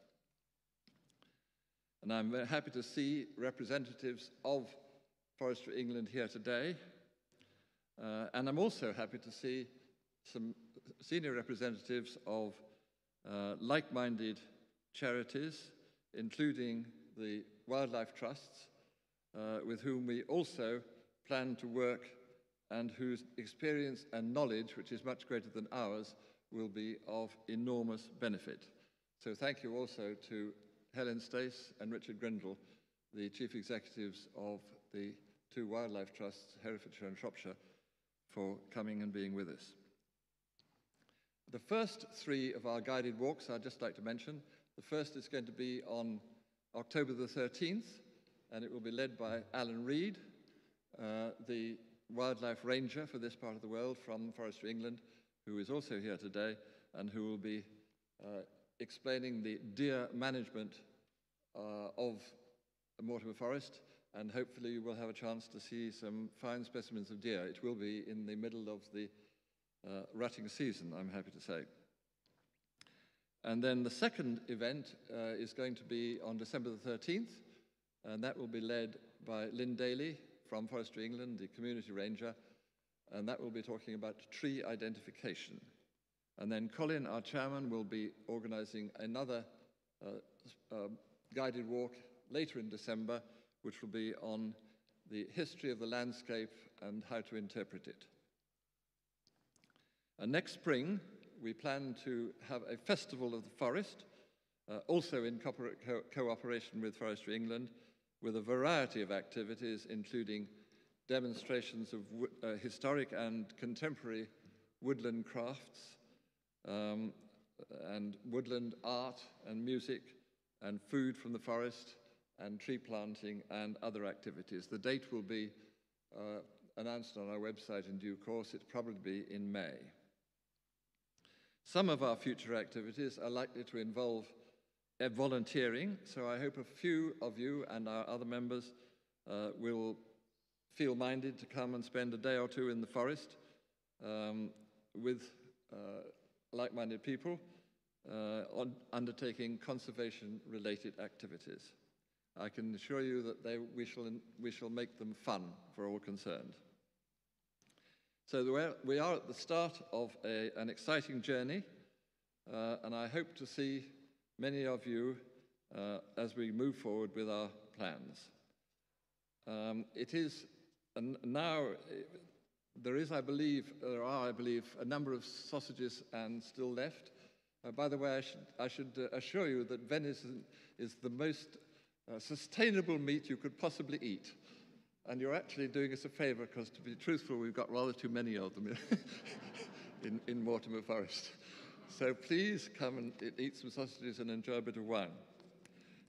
And I'm very happy to see representatives of Forestry England here today. Uh, and I'm also happy to see some senior representatives of uh, like-minded charities, including the wildlife trusts uh, with whom we also plan to work and whose experience and knowledge, which is much greater than ours, will be of enormous benefit. So thank you also to Helen Stace and Richard Grindle, the chief executives of the two wildlife trusts, Herefordshire and Shropshire, for coming and being with us. The first three of our guided walks I'd just like to mention. The first is going to be on October the 13th, and it will be led by Alan Reed, uh, the wildlife ranger for this part of the world from Forestry England, who is also here today and who will be uh, explaining the deer management uh, of Mortimer Forest. And hopefully, you will have a chance to see some fine specimens of deer. It will be in the middle of the uh, rutting season, I'm happy to say. And then the second event uh, is going to be on December the 13th and that will be led by Lynn Daly from Forestry England, the community ranger, and that will be talking about tree identification. And then Colin, our chairman, will be organizing another uh, uh, guided walk later in December, which will be on the history of the landscape and how to interpret it. And next spring, we plan to have a festival of the forest, uh, also in co cooperation with Forestry England, with a variety of activities, including demonstrations of uh, historic and contemporary woodland crafts, um, and woodland art and music, and food from the forest, and tree planting, and other activities. The date will be uh, announced on our website in due course. It's probably be in May. Some of our future activities are likely to involve volunteering. So I hope a few of you and our other members uh, will feel minded to come and spend a day or two in the forest um, with uh, like-minded people uh, on undertaking conservation-related activities. I can assure you that they, we, shall, we shall make them fun for all concerned. So we're, at the start of a, an exciting journey, uh, and I hope to see many of you uh, as we move forward with our plans. Um, it is now there is, I believe, there are, I believe, a number of sausages and still left. Uh, by the way, I should, I should uh, assure you that venison is the most uh, sustainable meat you could possibly eat. And you're actually doing us a favor because, to be truthful, we've got rather too many of them in, in Mortimer Forest. So please come and eat some sausages and enjoy a bit of wine.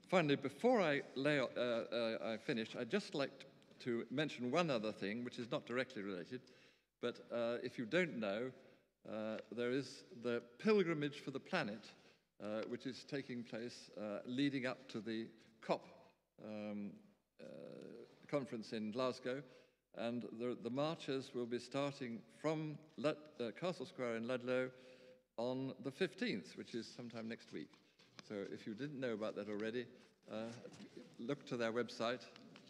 Finally, before I, lay, uh, uh, I finish, I'd just like to mention one other thing, which is not directly related, but uh, if you don't know, uh, there is the Pilgrimage for the Planet, uh, which is taking place uh, leading up to the COP um, conference in Glasgow. And the, the, marches will be starting from Castle Square in Ludlow on the 15th, which is sometime next week. So if you didn't know about that already, look to their website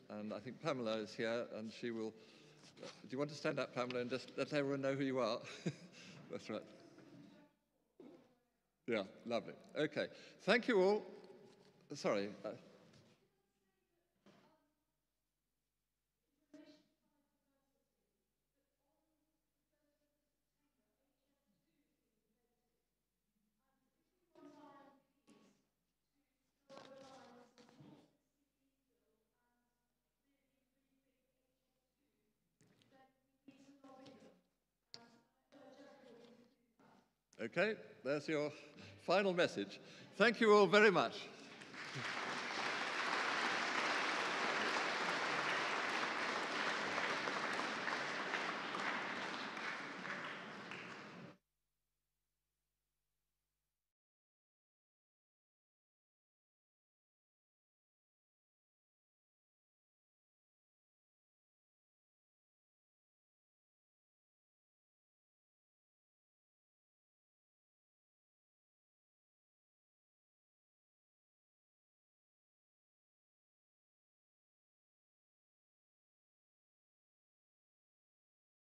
and I think Pamela is here, and she will. Do you want to stand up, Pamela, and just let everyone know who you are? That's right. Yeah, lovely. Okay. Thank you all. Sorry. Uh, Okay, there's your final message. Thank you all very much.